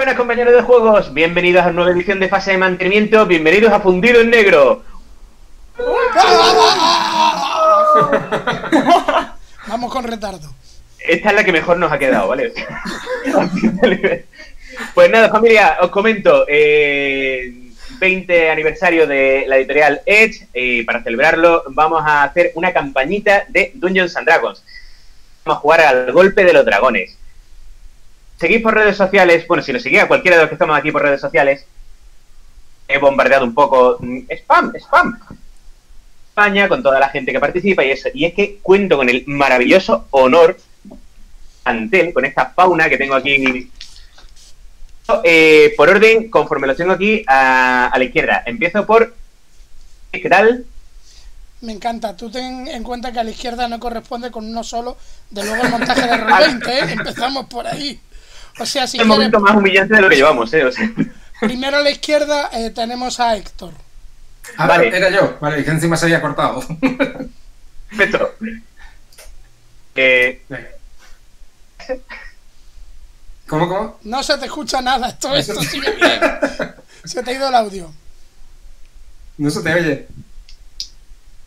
Buenas compañeros de juegos, bienvenidos a una nueva edición de fase de mantenimiento, bienvenidos a Fundido en Negro. Vamos con retardo. Esta es la que mejor nos ha quedado, ¿vale? pues nada, familia, os comento, eh, 20 aniversario de la editorial Edge, y para celebrarlo vamos a hacer una campañita de Dungeons and Dragons. Vamos a jugar al golpe de los dragones. Seguid por redes sociales, bueno, si nos seguís a cualquiera de los que estamos aquí por redes sociales, he bombardeado un poco, mm, spam, spam, España, con toda la gente que participa y eso. Y es que cuento con el maravilloso honor, ante con esta fauna que tengo aquí. Eh, por orden, conforme lo tengo aquí, a, la izquierda. Empiezo por. ¿Qué tal? Me encanta. Tú ten en cuenta que a la izquierda no corresponde con uno solo. De luego el montaje de Roll 20, ¿eh? Empezamos por ahí. O sea, si Es el momento más humillante de lo que llevamos, ¿eh? Primero a la izquierda eh, tenemos a Héctor. Ah, vale. era yo. Vale, que encima se había cortado. Perfecto. Eh... ¿Cómo, cómo? No se te escucha nada, esto, esto sigue bien. Se te ha ido el audio. No se te oye.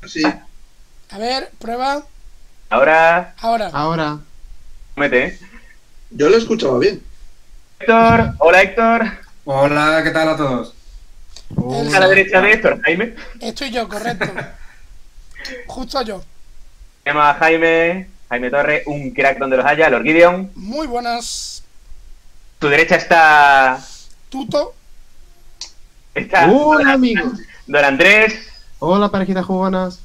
Sí. A ver, prueba. Ahora. Ahora. Ahora. Mete. Yo lo escuchaba bien. Héctor, hola Héctor. Hola, ¿qué tal a todos? A la derecha de Héctor, Jaime. Estoy yo, correcto. Justo yo. Se llama Jaime, Jaime Torre, un crack donde los haya, Lord Gideon. Muy buenas. Tu derecha está. Tuto. Está. Hola, amigo. Don Andrés. Hola, parejitas jugonas.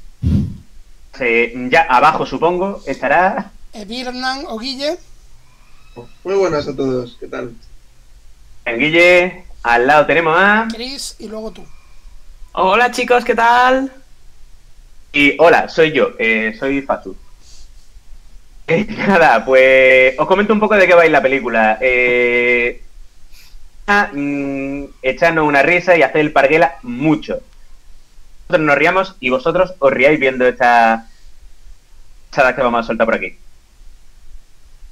ya abajo, supongo, estará. Birnan o Guille. Muy buenas a todos, ¿qué tal? El Guille, al lado tenemos a. Chris y luego tú. Hola chicos, ¿qué tal? Y hola, soy yo, eh, soy Fatu. Eh, nada, pues os comento un poco de qué va a ir la película. Eh, mm, echando una risa y hacer el parguela mucho. Nosotros nos riamos y vosotros os riáis viendo esta chada que vamos a soltar por aquí.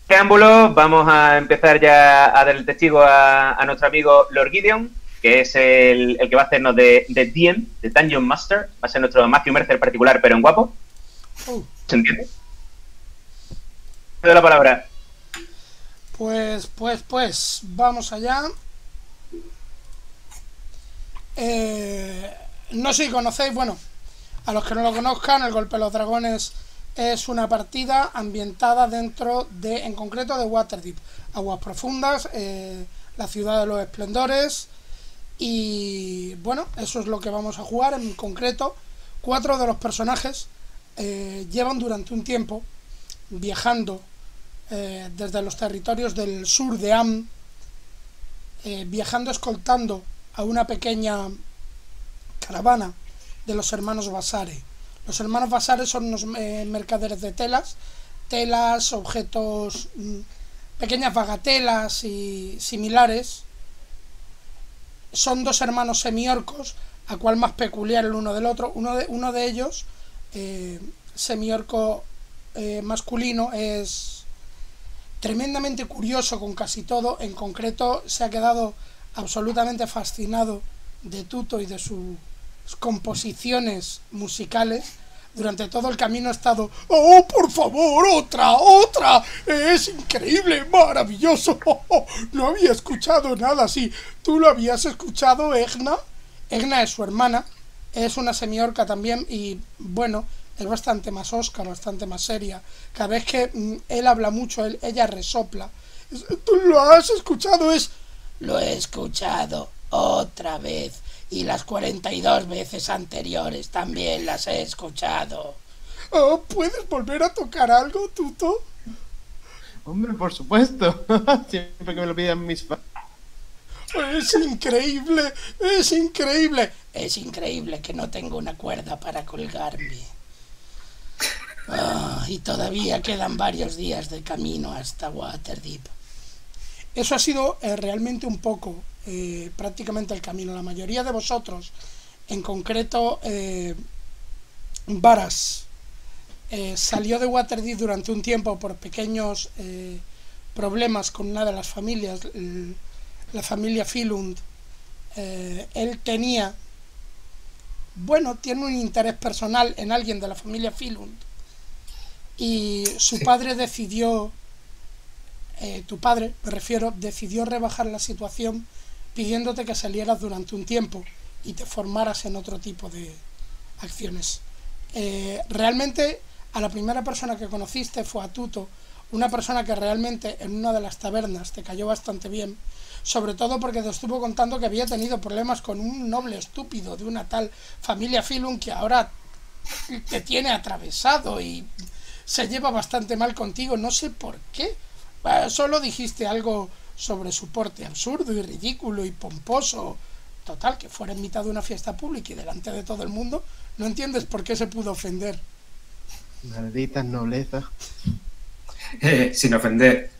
Preámbulo, vamos a empezar ya a dar el testigo a, nuestro amigo Lord Gideon, que es el, que va a hacernos de, de DM, de Dungeon Master. Va a ser nuestro Matthew Mercer particular, pero en guapo. Uh. ¿Se entiende? Te doy la palabra. Pues, pues, pues, vamos allá. Eh, no sé si conocéis, bueno, a los que no lo conozcan, el golpe de los dragones es una partida ambientada dentro de, en concreto, de Waterdeep. Aguas profundas, eh, la ciudad de los esplendores. Y bueno, eso es lo que vamos a jugar. En concreto, cuatro de los personajes eh, llevan durante un tiempo viajando eh, desde los territorios del sur de Am, viajando escoltando a una pequeña caravana de los hermanos Basare los hermanos Basares son unos eh, mercaderes de telas, telas, objetos, mm, pequeñas bagatelas y similares. Son dos hermanos semiorcos, a cual más peculiar el uno del otro. Uno de, ellos, eh, semiorco eh, masculino, es tremendamente curioso con casi todo. En concreto, se ha quedado absolutamente fascinado de Tuto y de su composiciones musicales, durante todo el camino ha estado, oh, por favor, otra, otra, es increíble, maravilloso, no había escuchado nada así, ¿tú lo habías escuchado, Egna? Egna es su hermana, es una semiorca también y bueno, es bastante más Oscar, bastante más seria, cada vez que mm, él habla mucho, él, ella resopla, ¿tú lo has escuchado? Es, lo he escuchado otra vez y las 42 veces anteriores también las he escuchado. Oh, ¿Puedes volver a tocar algo, Tuto? Hombre, por supuesto. Siempre que me lo piden mis fans. Es increíble, es increíble. Es increíble que no tengo una cuerda para colgarme. Ah, y todavía quedan varios días de camino hasta Waterdeep. Eso ha sido eh, realmente un poco eh, prácticamente el camino. La mayoría de vosotros, en concreto eh, Varas, eh, salió de Waterdeep durante un tiempo por pequeños problemas con una de las familias la familia Filund, él tenía, bueno, tiene un interés personal en alguien de la familia Filund. Y su padre decidió, eh, tu padre, me refiero, decidió rebajar la situación pidiéndote que salieras durante un tiempo y te formaras en otro tipo de acciones. Eh, realmente a la primera persona que conociste fue a Tuto, una persona que realmente en una de las tabernas te cayó bastante bien, sobre todo porque te estuvo contando que había tenido problemas con un noble estúpido de una tal familia Filum que ahora te tiene atravesado y se lleva bastante mal contigo, no sé por qué. Solo dijiste algo sobre su porte absurdo y ridículo y pomposo. Total, que fuera en mitad de una fiesta pública y delante de todo el mundo, no entiendes por qué se pudo ofender. Maldita nobleza. Eh, sin ofender.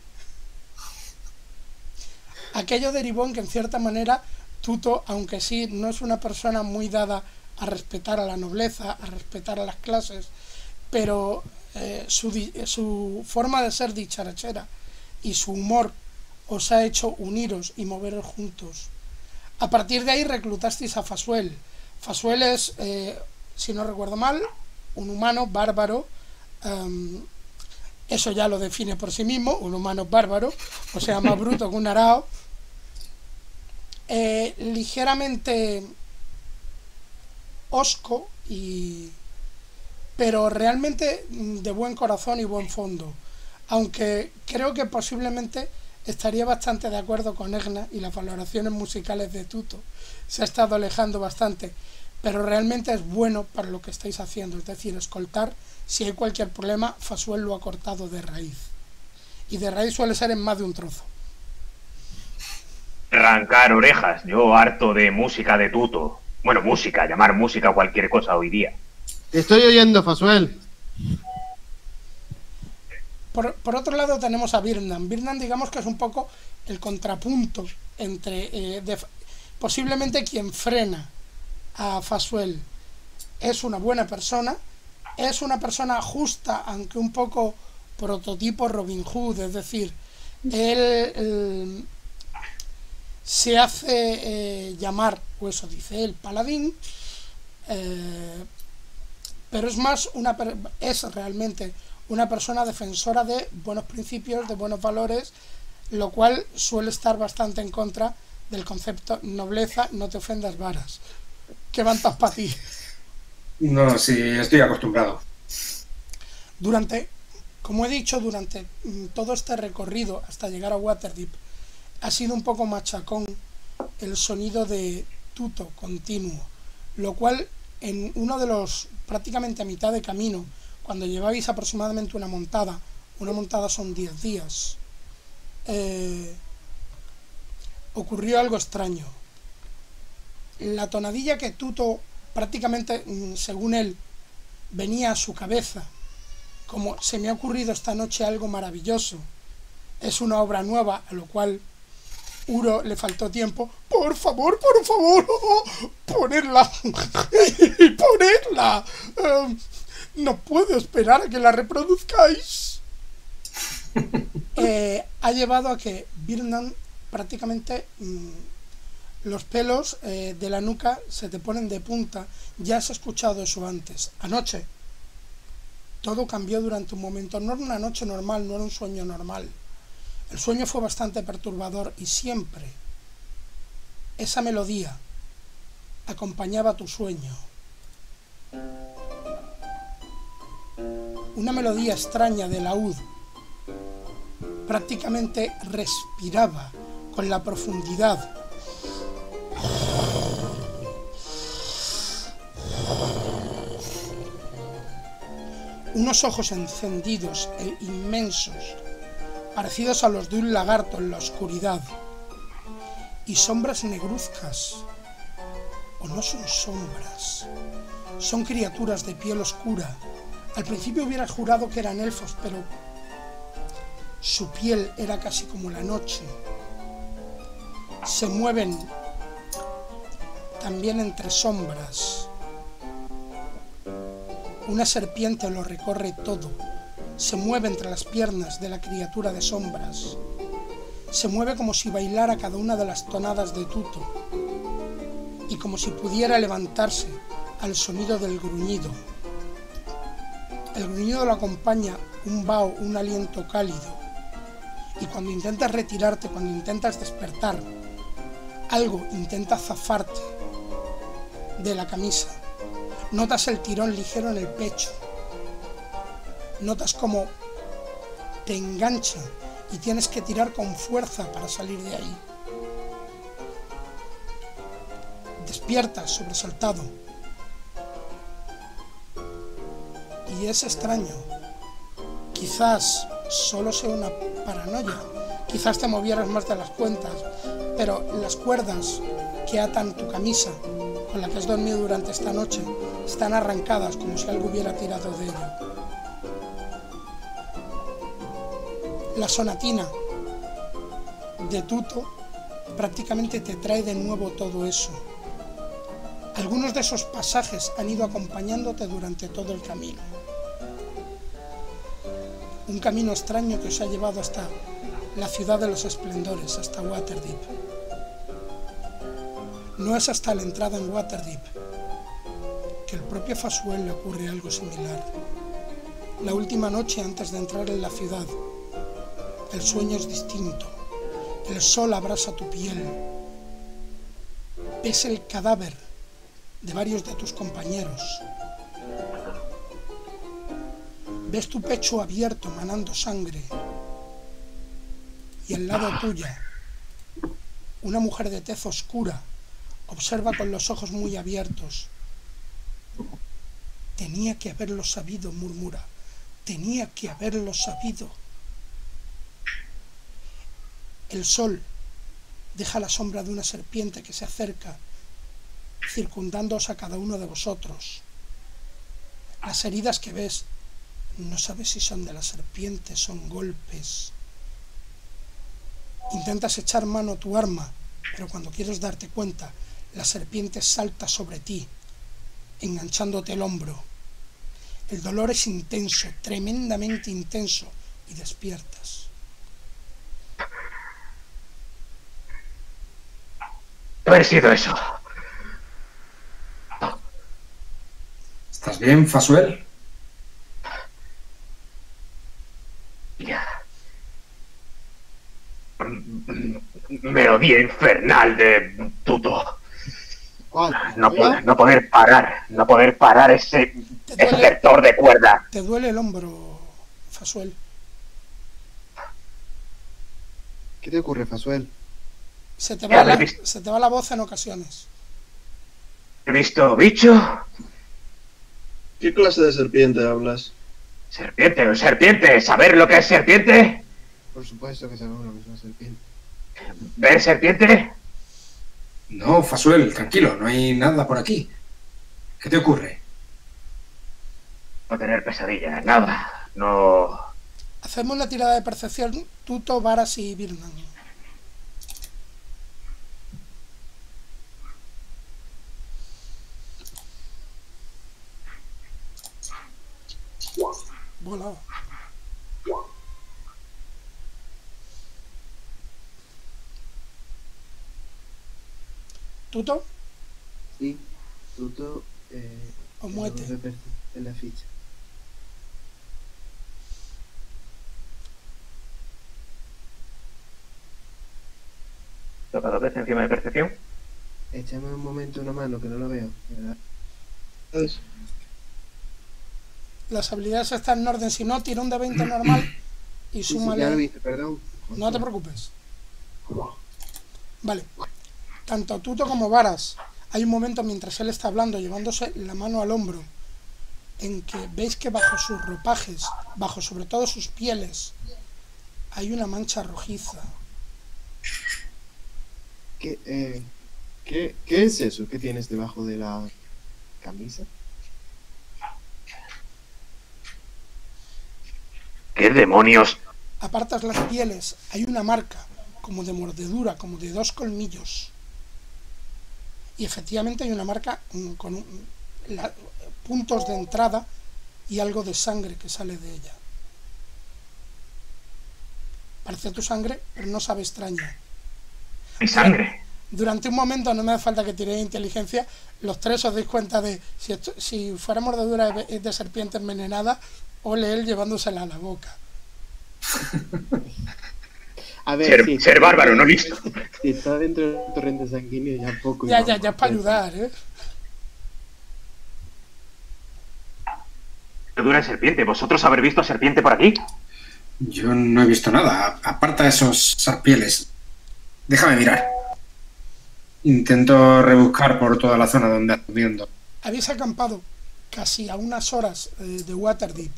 Aquello derivó en que en cierta manera Tuto, aunque sí no es una persona muy dada a respetar a la nobleza, a respetar a las clases, pero eh, su, su, forma de ser dicharachera y su humor os ha hecho uniros y moveros juntos. A partir de ahí reclutasteis a Fasuel. Fasuel es, eh, si no recuerdo mal, un humano bárbaro. Um, eso ya lo define por sí mismo, un humano bárbaro, o sea, más bruto que un arao. Eh, ligeramente osco y pero realmente de buen corazón y buen fondo. Aunque creo que posiblemente estaría bastante de acuerdo con Egna y las valoraciones musicales de Tuto. Se ha estado alejando bastante, pero realmente es bueno para lo que estáis haciendo, es decir, escoltar. Si hay cualquier problema, Fasuel lo ha cortado de raíz. Y de raíz suele ser en más de un trozo. Arrancar orejas, yo harto de música de Tuto. Bueno, música, llamar música cualquier cosa hoy día. Te estoy oyendo, Fasuel. Por, otro lado tenemos a Birnan. Birnan digamos que es un poco el contrapunto entre eh, posiblemente quien frena a Fasuel. Es una buena persona, es una persona justa, aunque un poco prototipo Robin Hood, es decir, él, se hace eh, llamar, o eso dice él, paladín, eh, pero es más una es realmente una persona defensora de buenos principios, de buenos valores, lo cual suele estar bastante en contra del concepto nobleza, no te ofendas varas. ¿Qué vantas para ti? No, sí, estoy acostumbrado. Durante, como he dicho, durante mm, todo este recorrido hasta llegar a Waterdeep, ha sido un poco machacón el sonido de tuto continuo, lo cual en uno de los prácticamente a mitad de camino, cuando lleváis aproximadamente una montada, una montada son 10 días, eh, ocurrió algo extraño. La tonadilla que Tuto prácticamente, mm, según él, venía a su cabeza, como se me ha ocurrido esta noche algo maravilloso, es una obra nueva, a lo cual Uro le faltó tiempo. Por favor, por favor, ponerla. ponerla. no puedo esperar a que la reproduzcáis. Eh, ha llevado a que Birnan prácticamente mmm, los pelos eh, de la nuca se te ponen de punta. Ya has escuchado eso antes. Anoche. Todo cambió durante un momento. No era una noche normal, no era un sueño normal. El sueño fue bastante perturbador y siempre esa melodía acompañaba tu sueño. Una melodía extraña de laúd prácticamente respiraba con la profundidad. Unos ojos encendidos e inmensos parecidos a los de un lagarto en la oscuridad, y sombras negruzcas, o no son sombras, son criaturas de piel oscura. Al principio hubiera jurado que eran elfos, pero su piel era casi como la noche. Se mueven también entre sombras. Una serpiente lo recorre todo se mueve entre las piernas de la criatura de sombras. se mueve como si bailara cada una de las tonadas de tuto y como si pudiera levantarse al sonido del gruñido. El gruñido lo acompaña un vaho, un aliento cálido. Y cuando intentas retirarte, cuando intentas despertar, algo intenta zafarte de la camisa. Notas el tirón ligero en el pecho. Notas como te engancha y tienes que tirar con fuerza para salir de ahí. Despiertas sobresaltado. Y es extraño. Quizás solo sea una paranoia. Quizás te movieras más de las cuentas. Pero las cuerdas que atan tu camisa con la que has dormido durante esta noche están arrancadas como si algo hubiera tirado de ello. La sonatina de Tuto prácticamente te trae de nuevo todo eso. Algunos de esos pasajes han ido acompañándote durante todo el camino. Un camino extraño que os ha llevado hasta la ciudad de los esplendores, hasta Waterdeep. No es hasta la entrada en Waterdeep que el propio Fasuel le ocurre algo similar. La última noche antes de entrar en la ciudad, el sueño es distinto. El sol abrasa tu piel. Ves el cadáver de varios de tus compañeros. Ves tu pecho abierto manando sangre. Y al lado tuya, una mujer de tez oscura observa con los ojos muy abiertos. Tenía que haberlo sabido, murmura. Tenía que haberlo sabido. El sol deja la sombra de una serpiente que se acerca, circundándoos a cada uno de vosotros. Las heridas que ves, no sabes si son de la serpiente, son golpes. Intentas echar mano a tu arma, pero cuando quieres darte cuenta, la serpiente salta sobre ti, enganchándote el hombro. El dolor es intenso, tremendamente intenso, y despiertas. haber sido eso. ¿Estás bien, Fasuel? Ya. Infernal de Tuto. No poder, no poder parar, no poder parar ese, sector de cuerda. te duele el hombro, Fasuel. ¿Qué te ocurre, Fasuel? Se te, va la, se te va la voz en ocasiones. He visto bicho, ¿Qué clase de serpiente hablas? serpiente, serpiente, saber lo que es serpiente, Por supuesto que sabemos lo que es una serpiente. Ver serpiente. No, Fasuel, tranquilo, no hay nada por aquí. ¿Qué te ocurre? No tener pesadillas, nada. No. Hacemos una tirada de percepción, Tuto, Varas y Birnan. Volado. Tuto Sí, Tuto. Eh, o perce- En la ficha. Veces encima de percepción. Échame un momento una mano que no lo veo. Las habilidades están en orden, si no, tira un de 20 normal y Sí, sí, súmale. ya lo viste, perdón. No te preocupes. Vale. Tanto Tuto como Varas, hay un momento mientras él está hablando, llevándose la mano al hombro, en que veis que bajo sus ropajes, bajo sobre todo sus pieles, hay una mancha rojiza. ¿Qué, eh, ¿qué, ¿Qué es eso que tienes debajo de la camisa? ¿Qué demonios? Apartas las pieles, hay una marca, como de mordedura, como de dos colmillos. Y efectivamente hay una marca mm, con un- la- puntos de entrada y algo de sangre que sale de ella. Parece tu sangre, pero no sabe extraña. Mi sangre. Durante un momento, no me hace falta que tiréis inteligencia, los tres os dais cuenta de si, esto- si fuera mordedura de, de serpiente envenenada, ole él llevándosela a la boca. A ver, Ser, sí, ser bárbaro, no listo. Si está dentro del torrente sanguíneo, ya poco. Ya, ya, ya es para ayudar, ¿eh? De serpiente. ¿Vosotros habéis visto serpiente por aquí? Yo no he visto nada. Aparta esos sarpieles. Déjame mirar. Intento rebuscar por toda la zona donde ando viendo. Habéis acampado casi a unas horas eh, de Waterdeep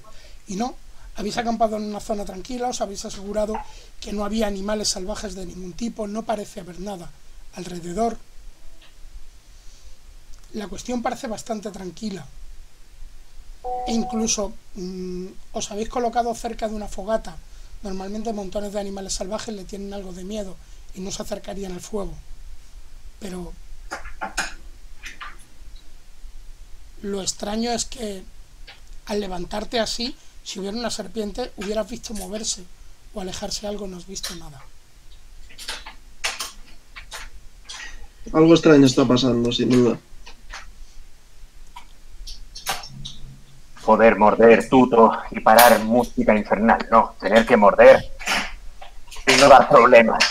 y no, habéis acampado en una zona tranquila, os habéis asegurado que no había animales salvajes de ningún tipo, no parece haber nada alrededor. La cuestión parece bastante tranquila. E incluso mm, os habéis colocado cerca de una fogata. Normalmente montones de animales salvajes le tienen algo de miedo y no se acercarían al fuego. Pero lo extraño es que al levantarte así, si hubiera una serpiente, hubieras visto moverse o alejarse algo, no has visto nada. Algo extraño está pasando, sin duda. Poder morder tuto y parar música infernal. No, tener que morder y no dar problemas.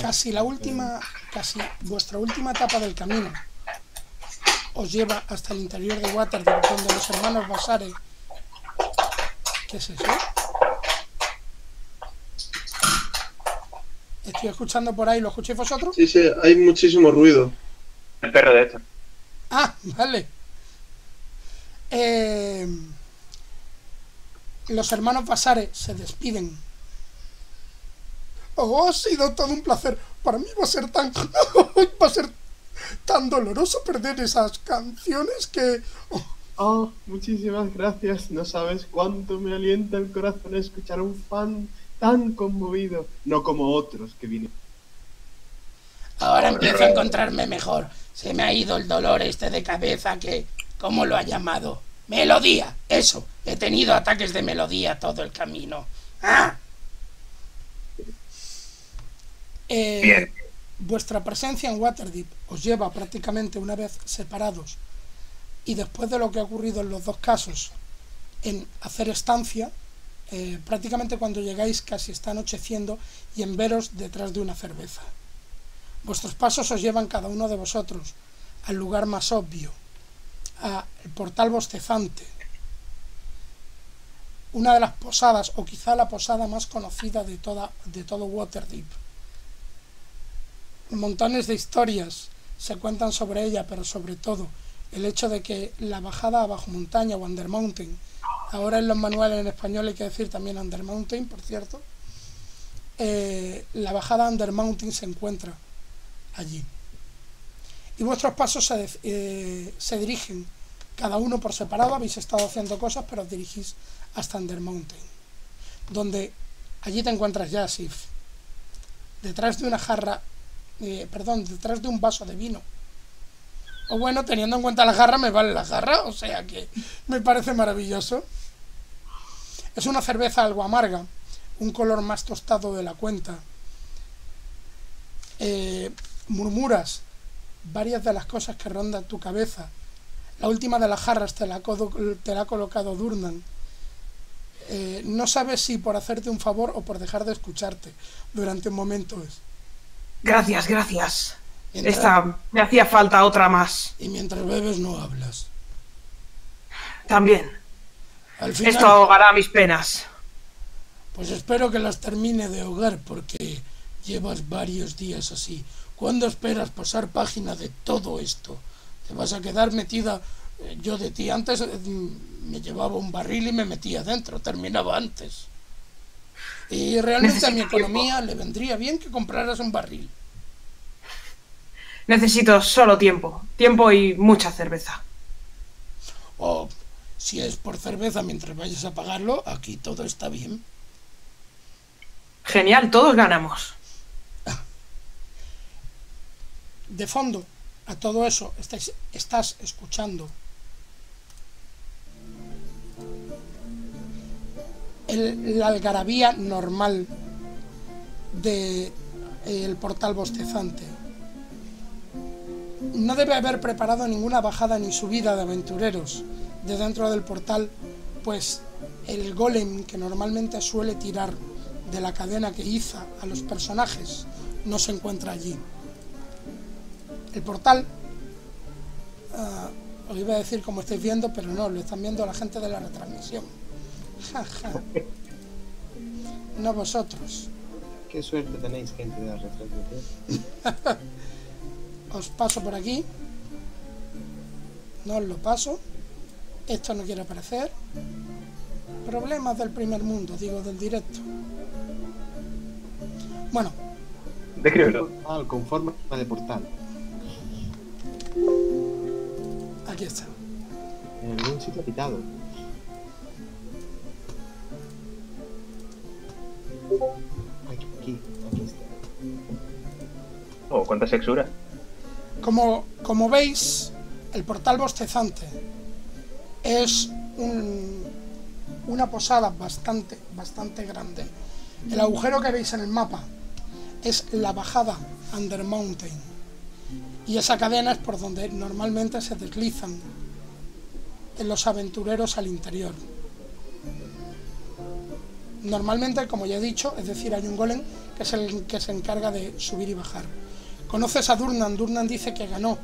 Casi la última, casi vuestra última etapa del camino os lleva hasta el interior de Waterdeep, donde los hermanos Basare. ¿Qué es eso? Estoy escuchando por ahí, ¿lo escucháis vosotros? Sí, sí, hay muchísimo ruido. El perro de hecho. Ah, vale. Eh, los hermanos Basare se despiden. Oh, ha sido todo un placer. Para mí va a ser tan. va a ser tan doloroso perder esas canciones que. oh, Oh, muchísimas gracias. No sabes cuánto me alienta el corazón escuchar a un fan tan conmovido. No como otros que vienen. Ahora empiezo a encontrarme mejor. Se me ha ido el dolor este de cabeza que. ¿Cómo lo ha llamado? Melodía. Eso. He tenido ataques de melodía todo el camino. ¡Ah! Eh, Bien. Vuestra presencia en Waterdeep os lleva prácticamente una vez separados y después de lo que ha ocurrido en los dos casos en hacer estancia, eh, prácticamente cuando llegáis casi está anocheciendo y en veros detrás de una cerveza. Vuestros pasos os llevan cada uno de vosotros al lugar más obvio, al portal bostezante, una de las posadas o quizá la posada más conocida de, toda, de todo Waterdeep. Montones de historias se cuentan sobre ella, pero sobre todo el hecho de que la bajada a bajo montaña o under mountain, ahora en los manuales en español hay que decir también under mountain, por cierto, eh, la bajada under mountain se encuentra allí. Y vuestros pasos eh, se dirigen, cada uno por separado, habéis estado haciendo cosas, pero os dirigís hasta Under Mountain, donde allí te encuentras ya, Sif, detrás de una jarra, eh, perdón, detrás de un vaso de vino. O bueno, teniendo en cuenta la jarra, me vale la jarra, o sea que me parece maravilloso. Es una cerveza algo amarga, un color más tostado de la cuenta. Eh, murmuras varias de las cosas que rondan tu cabeza. La última de las jarras te la, ha colocado Durnan. Eh, no sabes si por hacerte un favor o por dejar de escucharte durante un momento es. Gracias, gracias. Mientras- Esta me hacía falta otra más. Y mientras bebes no hablas. También. Al final, Esto ahogará mis penas. pues espero que las termine de ahogar porque llevas varios días así. ¿Cuándo esperas pasar página de todo esto? Te vas a quedar metida. eh, Yo de ti antes eh, mm, me llevaba un barril y me metía dentro, terminaba antes. Y realmente a mi economía le vendría bien que compraras un barril. Necesito solo tiempo. Tiempo y mucha cerveza. O si es por cerveza mientras vayas a pagarlo, aquí todo está bien. Genial, todos ganamos. De fondo a todo eso estáis- estás escuchando el- la algarabía normal de eh, el portal bostezante. No debe haber preparado ninguna bajada ni subida de aventureros de dentro del portal, pues el golem que normalmente suele tirar de la cadena que iza a los personajes no se encuentra allí. El portal, ah, os iba a decir como estáis viendo, pero no, lo están viendo la gente de la retransmisión. Ja, ja. No vosotros. Qué suerte tenéis, gente de la retransmisión. Os paso por aquí. No os lo paso. Esto no quiere aparecer. Problemas del primer mundo, digo, del directo. Bueno, Descríbelo. Con forma de portal. aquí está. En algún sitio habitado. Aquí, aquí, aquí está. Oh, cuánta sexura. Como, veis, el portal bostezante es un- una posada bastante, bastante grande. El agujero que veis en el mapa es la bajada Under Mountain. Y esa cadena es por donde normalmente se deslizan los aventureros al interior. Normalmente, como ya he dicho, es decir, hay un golem que es el que se encarga de subir y bajar. Conoces a Durnan, Durnan dice que ganó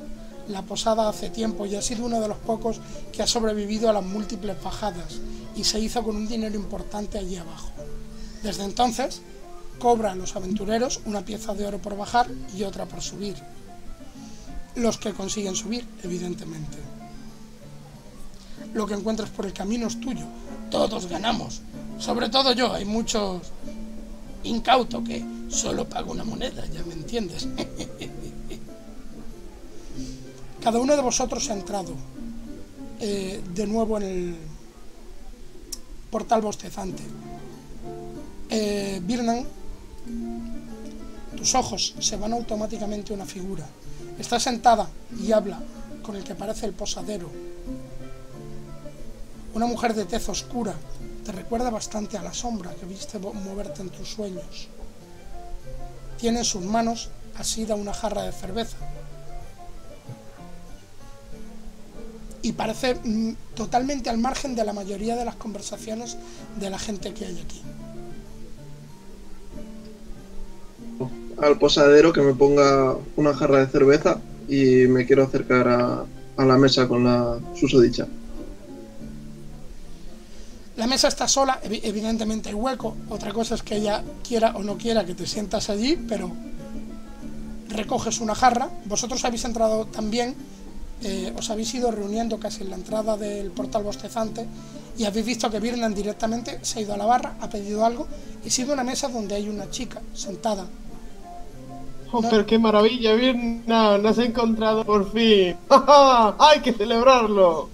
la posada hace tiempo y ha sido uno de los pocos que ha sobrevivido a las múltiples bajadas y se hizo con un dinero importante allí abajo. Desde entonces, cobra a los aventureros una pieza de oro por bajar y otra por subir. Los que consiguen subir, evidentemente. Lo que encuentres por el camino es tuyo. Todos ganamos. Sobre todo yo, hay muchos incauto que solo paga una moneda, ya me entiendes. Cada uno de vosotros ha entrado eh, de nuevo en el portal bostezante. Eh, Birnan, tus ojos se van automáticamente a una figura. Está sentada y habla con el que parece el posadero. Una mujer de tez oscura. Te recuerda bastante a la sombra que viste mo- moverte en tus sueños. Tiene en sus manos asida una jarra de cerveza. Y parece mm, totalmente al margen de la mayoría de las conversaciones de la gente que hay aquí. Al posadero que me ponga una jarra de cerveza y me quiero acercar a, a la mesa con la susodicha. La mesa está sola, evi- evidentemente hay hueco. Otra cosa es que ella quiera o no quiera que te sientas allí, pero recoges una jarra. Vosotros habéis entrado también, eh, os habéis ido reuniendo casi en la entrada del portal bostezante y habéis visto que Birnan directamente se ha ido a la barra, ha pedido algo y ha sido una mesa donde hay una chica sentada. Oh, pero qué maravilla, bien, no, nos he encontrado por fin. ¡Hay que celebrarlo!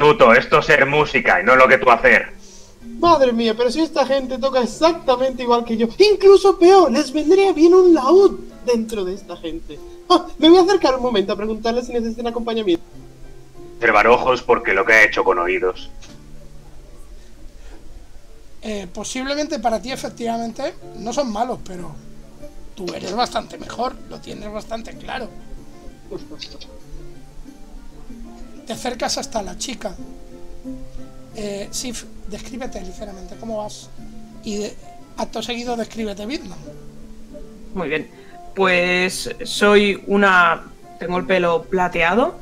Tuto, esto es ser música y no lo que tú hacer. Madre mía, pero si esta gente toca exactamente igual que yo, incluso peor, les vendría bien un laúd dentro de esta gente. Ah, me voy a acercar un momento a preguntarles si necesitan acompañamiento. Observar ojos porque lo que ha hecho con oídos. Eh, posiblemente para ti efectivamente no son malos, pero tú eres bastante mejor, lo tienes bastante claro. Te acercas hasta la chica. Eh, Sif, descríbete ligeramente cómo vas. Y de- acto seguido descríbete Vietnam. Muy bien. Pues soy una. Tengo el pelo plateado.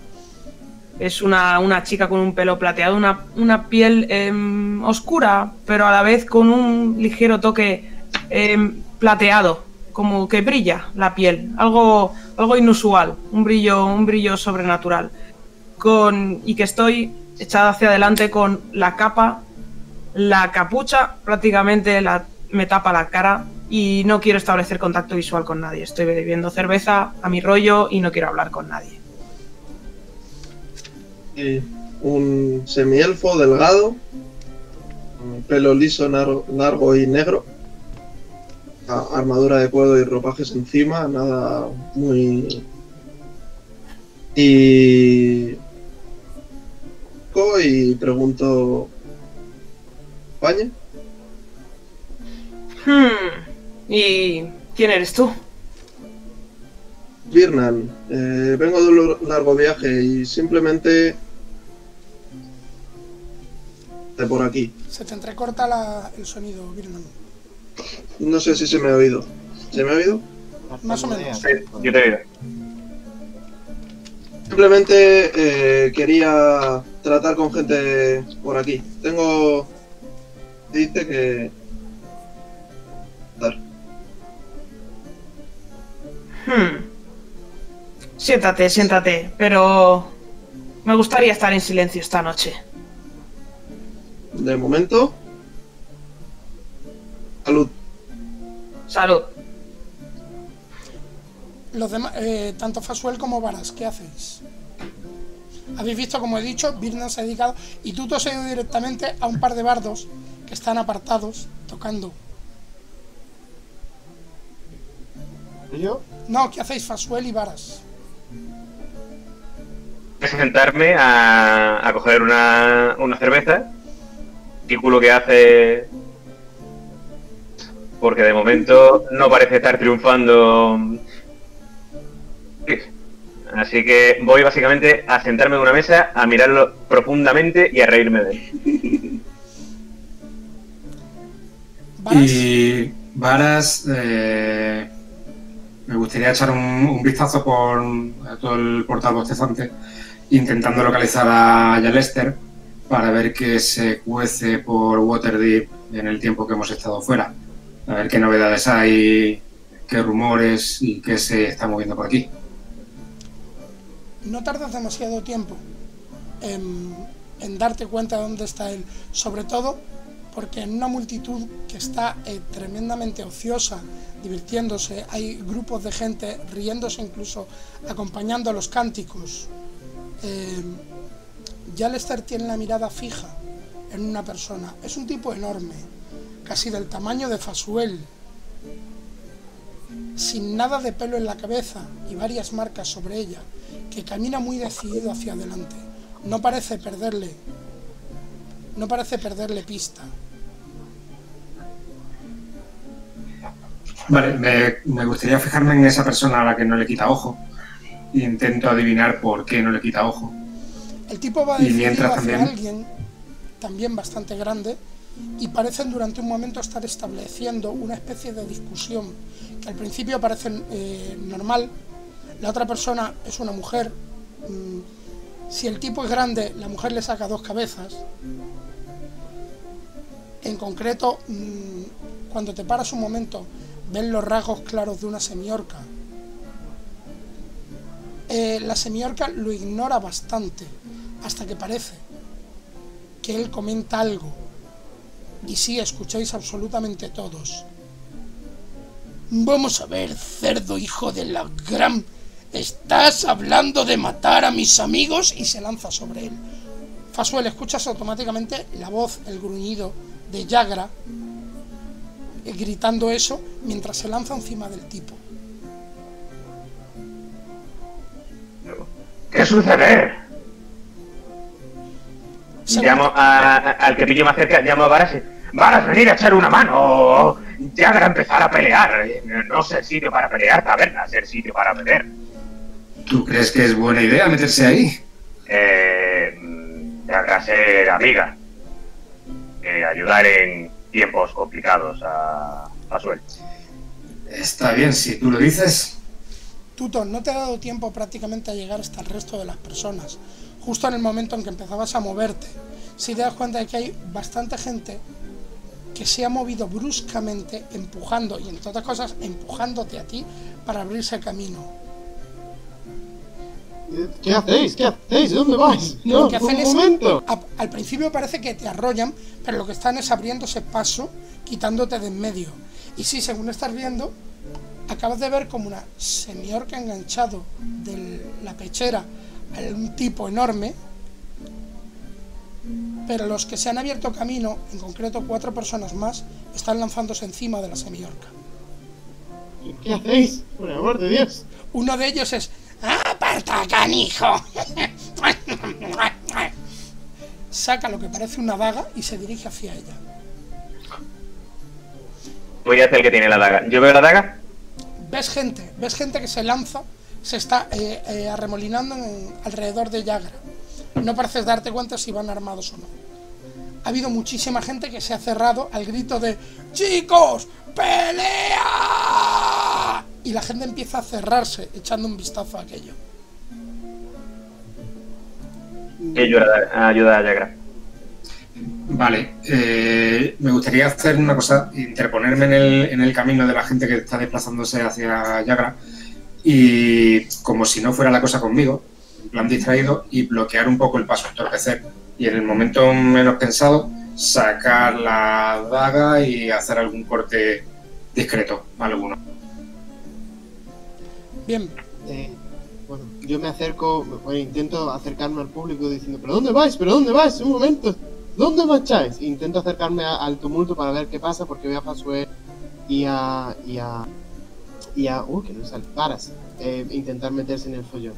Es una, una chica con un pelo plateado, una, una piel em, oscura, pero a la vez con un ligero toque em, plateado, como que brilla la piel, algo, algo inusual, un brillo, un brillo sobrenatural. Y que estoy echada hacia adelante con la capa, la capucha prácticamente me tapa la cara y no quiero establecer contacto visual con nadie. Estoy bebiendo cerveza a mi rollo y no quiero hablar con nadie. Y un semielfo delgado, pelo liso, nar- largo y negro, armadura de cuero y ropajes encima, nada muy... Y... Y pregunto... ¿España? Hmm. ¿Y quién eres tú? Birnan, eh, vengo de un largo viaje y simplemente de por aquí. Se te entrecorta la- el sonido, Birnan. No sé si se me ha oído. ¿Se me ha oído? Más o menos. Sí, yo te digo. Simplemente eh, quería tratar con gente por aquí. Tengo. Dice que. Dar. Hmm. Siéntate, siéntate, pero me gustaría estar en silencio esta noche. De momento. Salud. Salud. Los demás, eh, tanto Fasuel como Varas, ¿qué hacéis? Habéis visto, como he dicho, Birnan se ha dedicado y tú te has ido directamente a un par de bardos que están apartados tocando. ¿Y yo? No, ¿qué hacéis Fasuel y Varas? Voy a sentarme a, a coger una, una cerveza. Círculo que hace. Porque de momento no parece estar triunfando. Así que voy básicamente a sentarme en una mesa, a mirarlo profundamente y a reírme de él. Y Varas, eh, me gustaría echar un, un vistazo por todo el portal bostezante, intentando localizar a Yalester para ver qué se cuece por Waterdeep en el tiempo que hemos estado fuera. A ver qué novedades hay, qué rumores y qué se está moviendo por aquí. No tardas demasiado tiempo en, darte cuenta de dónde está él. Sobre todo porque en una multitud que está eh, tremendamente ociosa, divirtiéndose, hay grupos de gente riéndose incluso, acompañando los cánticos. Eh, Yalester tiene la mirada fija en una persona. Es un tipo enorme, casi del tamaño de Fasuel, sin nada de pelo en la cabeza y varias marcas sobre ella, que camina muy decidido hacia adelante. No parece perderle, no parece perderle pista. Vale, me, me gustaría fijarme en esa persona a la que no le quita ojo. Intento adivinar por qué no le quita ojo. El tipo va Y mientras hacia alguien, también bastante grande, y parecen durante un momento estar estableciendo una especie de discusión que al principio parece eh, normal. La otra persona es una mujer. mm, si el tipo es grande, la mujer le saca dos cabezas. En concreto, mm, cuando te paras un momento, ves los rasgos claros de una semiorca. Eh, la semiorca lo ignora bastante, hasta que parece que él comenta algo. Y sí, escucháis absolutamente todos. Vamos a ver, cerdo hijo de la gran... ¿Estás hablando de matar a mis amigos? Y se lanza sobre él. Fasuel, escuchas automáticamente la voz, el gruñido de Yagra eh, gritando eso mientras se lanza encima del tipo. ¿Qué sucede? Se Llamo a- a- al que pillo más cerca, llamo a Varas y... Varas, venir a echar una mano. Ya para empezar a pelear. No es el sitio para pelear, taberna, es el sitio para pelear. ¿Tú crees que es buena idea meterse ahí? Eh, mm, ya ser amiga. Eh, ayudar en tiempos complicados a, a Suel. Está bien, si tú lo dices. Tuto, no te ha dado tiempo prácticamente a llegar hasta el resto de las personas. Justo en el momento en que empezabas a moverte, si te das cuenta de que hay bastante gente que se ha movido bruscamente, empujando, y entre otras cosas, empujándote a ti para abrirse camino. ¿Qué hacéis? ¿Qué hacéis? ¿Dónde vais? Lo No, que un hacen es, momento. a- al principio parece que te arrollan, pero lo que están es abriéndose paso, quitándote de en medio. Y sí, según estás viendo, acabas de ver como una semiorca enganchado de la pechera a un tipo enorme, pero los que se han abierto camino, en concreto cuatro personas más, están lanzándose encima de la semiorca. ¿Qué hacéis? Por el amor de Dios. Uno de ellos es ¡Aparta, canijo! Saca lo que parece una daga y se dirige hacia ella. Voy a hacer el que tiene la daga. ¿Yo veo la daga? Ves gente, ves gente que se lanza, se está eh, eh, arremolinando en- alrededor de Yagra. No pareces darte cuenta si van armados o no. Ha habido muchísima gente que se ha cerrado al grito de ¡Chicos! ¡Pelea! Y la gente empieza a cerrarse, echando un vistazo a aquello. Y ayuda, ayuda a Yagra. Vale, eh, me gustaría hacer una cosa, interponerme en el, en el camino de la gente que está desplazándose hacia Yagra y como si no fuera la cosa conmigo, en plan distraído, y bloquear un poco el paso, entorpecer. Y en el momento menos pensado, sacar la daga y hacer algún corte discreto, alguno. Bien, Eh, bueno, yo me acerco, bueno, intento acercarme al público diciendo, ¿pero dónde vais? ¿Pero dónde vais? Un momento, ¿dónde marcháis? Intento acercarme a- al tumulto para ver qué pasa porque veo a Fasuel y a... y a... y a... uh, que no sale, Varas, eh, intentar meterse en el follón.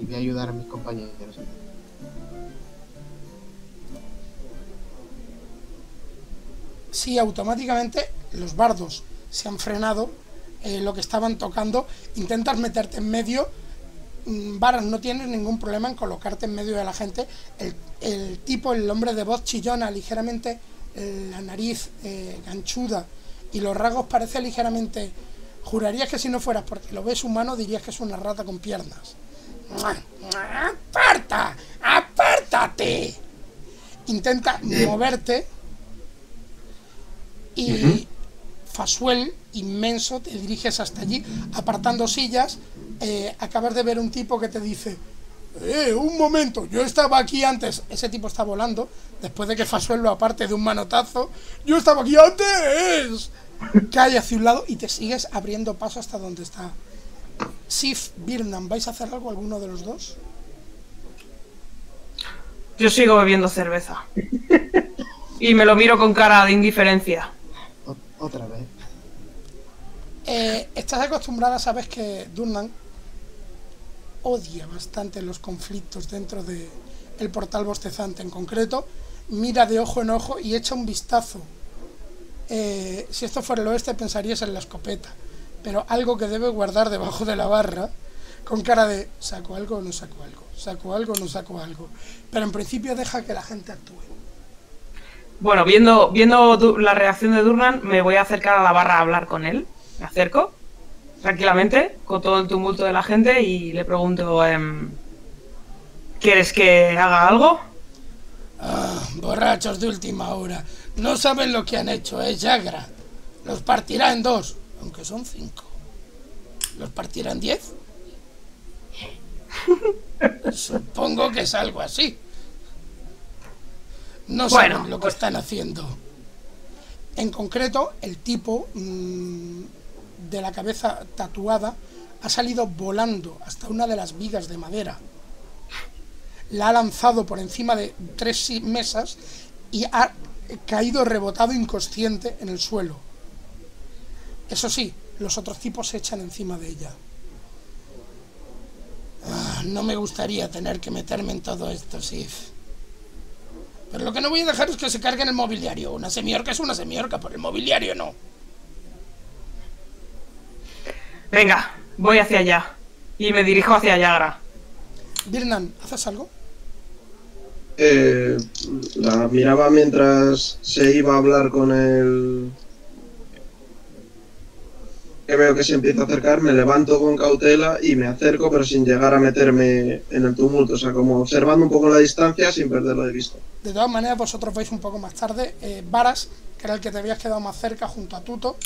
Y voy a ayudar a mis compañeros. si automáticamente los bardos se han frenado eh, lo que estaban tocando, intentas meterte en medio, mm, Varas no tienes ningún problema en colocarte en medio de la gente, el, el tipo, el hombre de voz chillona, ligeramente eh, la nariz eh, ganchuda y los rasgos parece ligeramente, jurarías que si no fueras porque lo ves humano dirías que es una rata con piernas. ¡Aparta! ¡Apártate! Intenta moverte y Fasuel, inmenso, te diriges hasta allí, apartando sillas. eh, acabas de ver un tipo que te dice: ¡Eh, un momento! Yo estaba aquí antes. Ese tipo está volando, después de que Fasuel lo aparte de un manotazo. ¡Yo estaba aquí antes! Cae hacia un lado y te sigues abriendo paso hasta donde está. Sif, Birnam, ¿vais a hacer algo alguno de los dos? Yo sigo bebiendo cerveza. Y me lo miro con cara de indiferencia. Otra vez. Eh, estás acostumbrada, sabes que Durnan odia bastante los conflictos dentro de portal bostezante en concreto. Mira de ojo en ojo y echa un vistazo. Eh, si esto fuera el oeste pensarías en la escopeta, pero algo que debe guardar debajo de la barra con cara de saco algo o no saco algo, saco algo o no saco algo. Pero en principio deja que la gente actúe. Bueno, viendo, viendo la reacción de Durnan, me voy a acercar a la barra a hablar con él. Me acerco, tranquilamente, con todo el tumulto de la gente, y le pregunto, em, ¿quieres que haga algo? Ah, borrachos de última hora. No saben lo que han hecho, es Yagra. Los partirá en dos, aunque son cinco. ¿Los partirá en diez? Supongo que es algo así. No saben Bueno, lo que pues- están haciendo. En concreto, el tipo mm, de la cabeza tatuada ha salido volando hasta una de las vigas de madera la ha lanzado por encima de tres mesas y ha caído rebotado inconsciente en el suelo. Eso sí, los otros tipos se echan encima de ella. Ah, no me gustaría tener que meterme en todo esto, Sif. Pero lo que no voy a dejar es que se carguen el mobiliario. Una semiorca es una semiorca, por el mobiliario no. Venga, voy hacia allá. Y me dirijo hacia Yagra. Birnan, ¿haces algo? Eh, la miraba mientras se iba a hablar con el... Que veo que se empieza a acercar, me levanto con cautela y me acerco, pero sin llegar a meterme en el tumulto. O sea, como observando un poco la distancia sin perderlo de vista. De todas maneras, vosotros veis un poco más tarde, eh, Varas, que era el que te habías quedado más cerca junto a Tuto,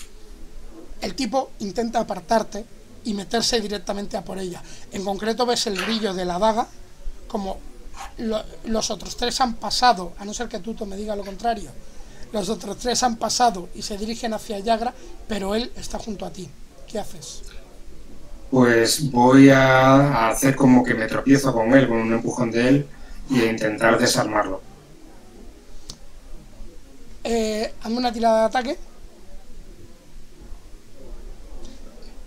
el tipo intenta apartarte y meterse directamente a por ella. En concreto ves el brillo de la daga, como lo- los otros tres han pasado, a no ser que Tuto me diga lo contrario, los otros tres han pasado y se dirigen hacia Yagra, pero él está junto a ti. ¿Qué haces? Pues voy a hacer como que me tropiezo con él, con un empujón de él, y a intentar desarmarlo. Eh, hazme una tirada de ataque.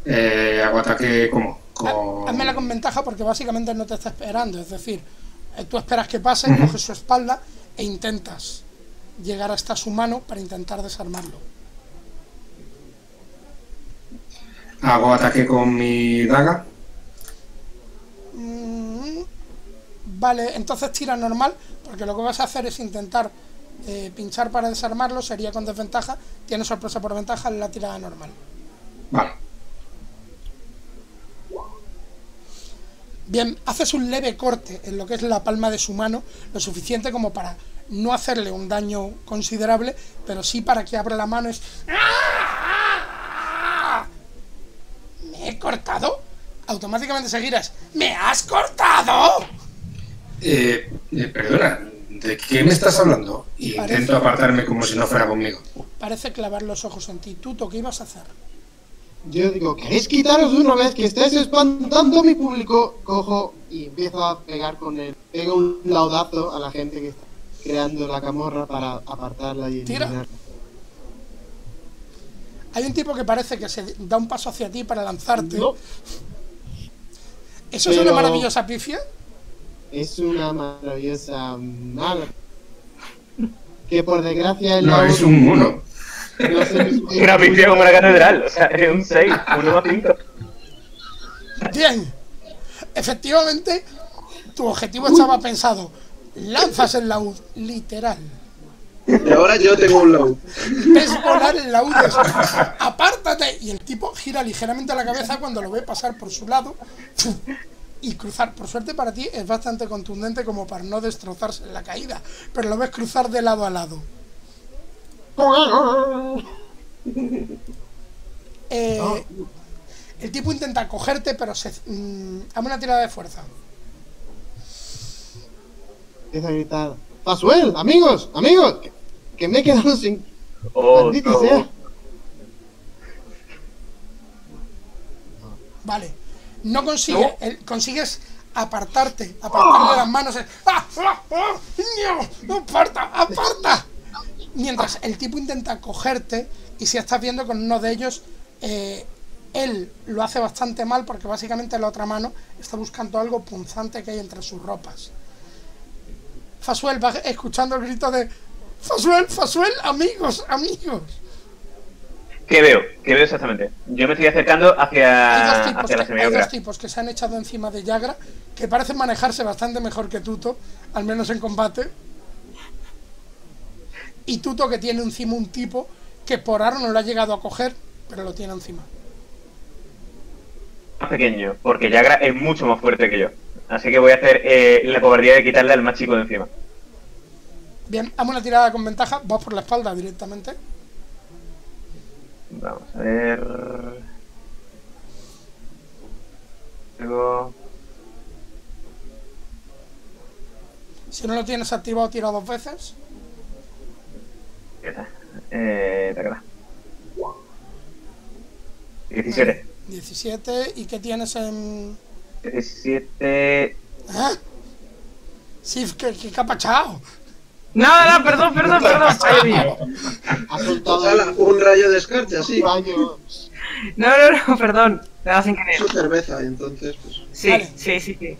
Eh, hago ataque como. Con... Hazmela con ventaja porque básicamente no te está esperando. Es decir, eh, tú esperas que pase, Ujú. coges su espalda e intentas llegar hasta su mano para intentar desarmarlo. Hago ataque con mi daga. Mm, Vale, entonces tira normal, porque lo que vas a hacer es intentar eh, pinchar para desarmarlo, sería con desventaja. Tiene sorpresa por ventaja en la tirada normal. Vale. Bien, haces un leve corte en lo que es la palma de su mano, lo suficiente como para no hacerle un daño considerable, pero sí para que abra la mano es... ¿Me he cortado? Automáticamente seguirás. ¿Me has cortado? Eh, eh, perdona, ¿de qué me estás hablando? Y Parece- intento apartarme como si no fuera conmigo. Parece clavar los ojos en ti. Tuto, ¿qué ibas a hacer? Yo digo, ¿queréis quitaros de una vez que estáis espantando a mi público? Cojo y empiezo a pegar con él. Pego un laudazo a la gente que está creando la camorra para apartarla y Tira. eliminarla. Hay un tipo que parece que se da un paso hacia ti para lanzarte. No, ¿Eso es una maravillosa pifia? es una maravillosa mala. Que por desgracia el No, es un 1. Una pifia como la catedral, o sea, es un 6, un 1 5. Bien. Efectivamente, tu objetivo estaba pensado. Lanzas el laúd, literal. Y ahora yo tengo un laúd. Ves volar el laúd. Apártate. Y el tipo gira ligeramente la cabeza cuando lo ve pasar por su lado. Y cruzar. Por suerte para ti es bastante contundente como para no destrozarse en la caída. Pero lo ves cruzar de lado a lado. Eh, el tipo intenta cogerte, pero se. mm, hazme una tirada de fuerza. Empieza a gritar, Pasuel, amigos, amigos, que, que me he quedado sin... Oh, no. sea. Vale. No consigues, el- consigues apartarte, apartarle las manos. ¡Ah! ¡Ah! ¡Ah! ¡No! ¡Aparta! ¡Aparta! Mientras el tipo intenta cogerte y si estás viendo con uno de ellos, eh, él lo hace bastante mal porque básicamente la otra mano está buscando algo punzante que hay entre sus ropas. Fasuel va escuchando el grito de Fasuel, Fasuel, amigos, amigos. ¿Qué veo? ¿Qué veo exactamente? Yo me estoy acercando Hay dos, hacia, tipos hacia la que, hay dos tipos que se han echado encima de Yagra que parecen manejarse bastante mejor que Tuto, al menos en combate. Y Tuto que tiene encima un tipo que por ahora no lo ha llegado a coger, pero lo tiene encima. Más pequeño, porque Yagra es mucho más fuerte que yo. Así que voy a hacer eh, la cobardía de quitarle al más chico de encima. Bien, hazme una tirada con ventaja, vas por la espalda directamente. Vamos a ver. Luego. Si no lo tienes activado, tira dos veces. ¿Qué tal? Eh, taca. 17. 17. ¿Y qué tienes en...? 17. ¿Ah? Sí, que, que capachao. Nada, no, perdón, perdón, perdón. Ha soltado un rayo de escarcha, sí. No, no, no, perdón. Me da sin querer. Su cerveza, entonces, pues. Sí, Vale. sí, sí, sí.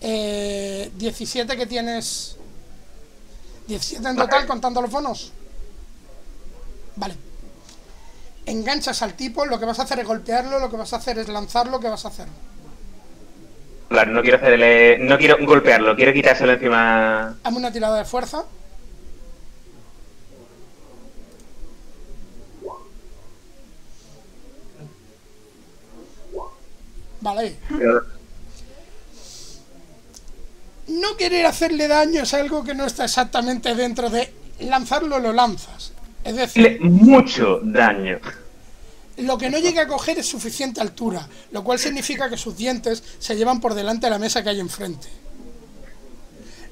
Eh, 17 que tienes... 17 en total contando los bonos. Vale. Enganchas al tipo, lo que vas a hacer es golpearlo, lo que vas a hacer es lanzarlo, ¿qué vas a hacer? Claro, no quiero hacerle. No quiero golpearlo, quiero quitárselo encima. Hazme una tirada de fuerza. Vale. No querer hacerle daño es algo que no está exactamente dentro de lanzarlo, lo lanzas. Es decir, mucho daño. lo que no llega a coger es suficiente altura, lo cual significa que sus dientes se llevan por delante de la mesa que hay enfrente.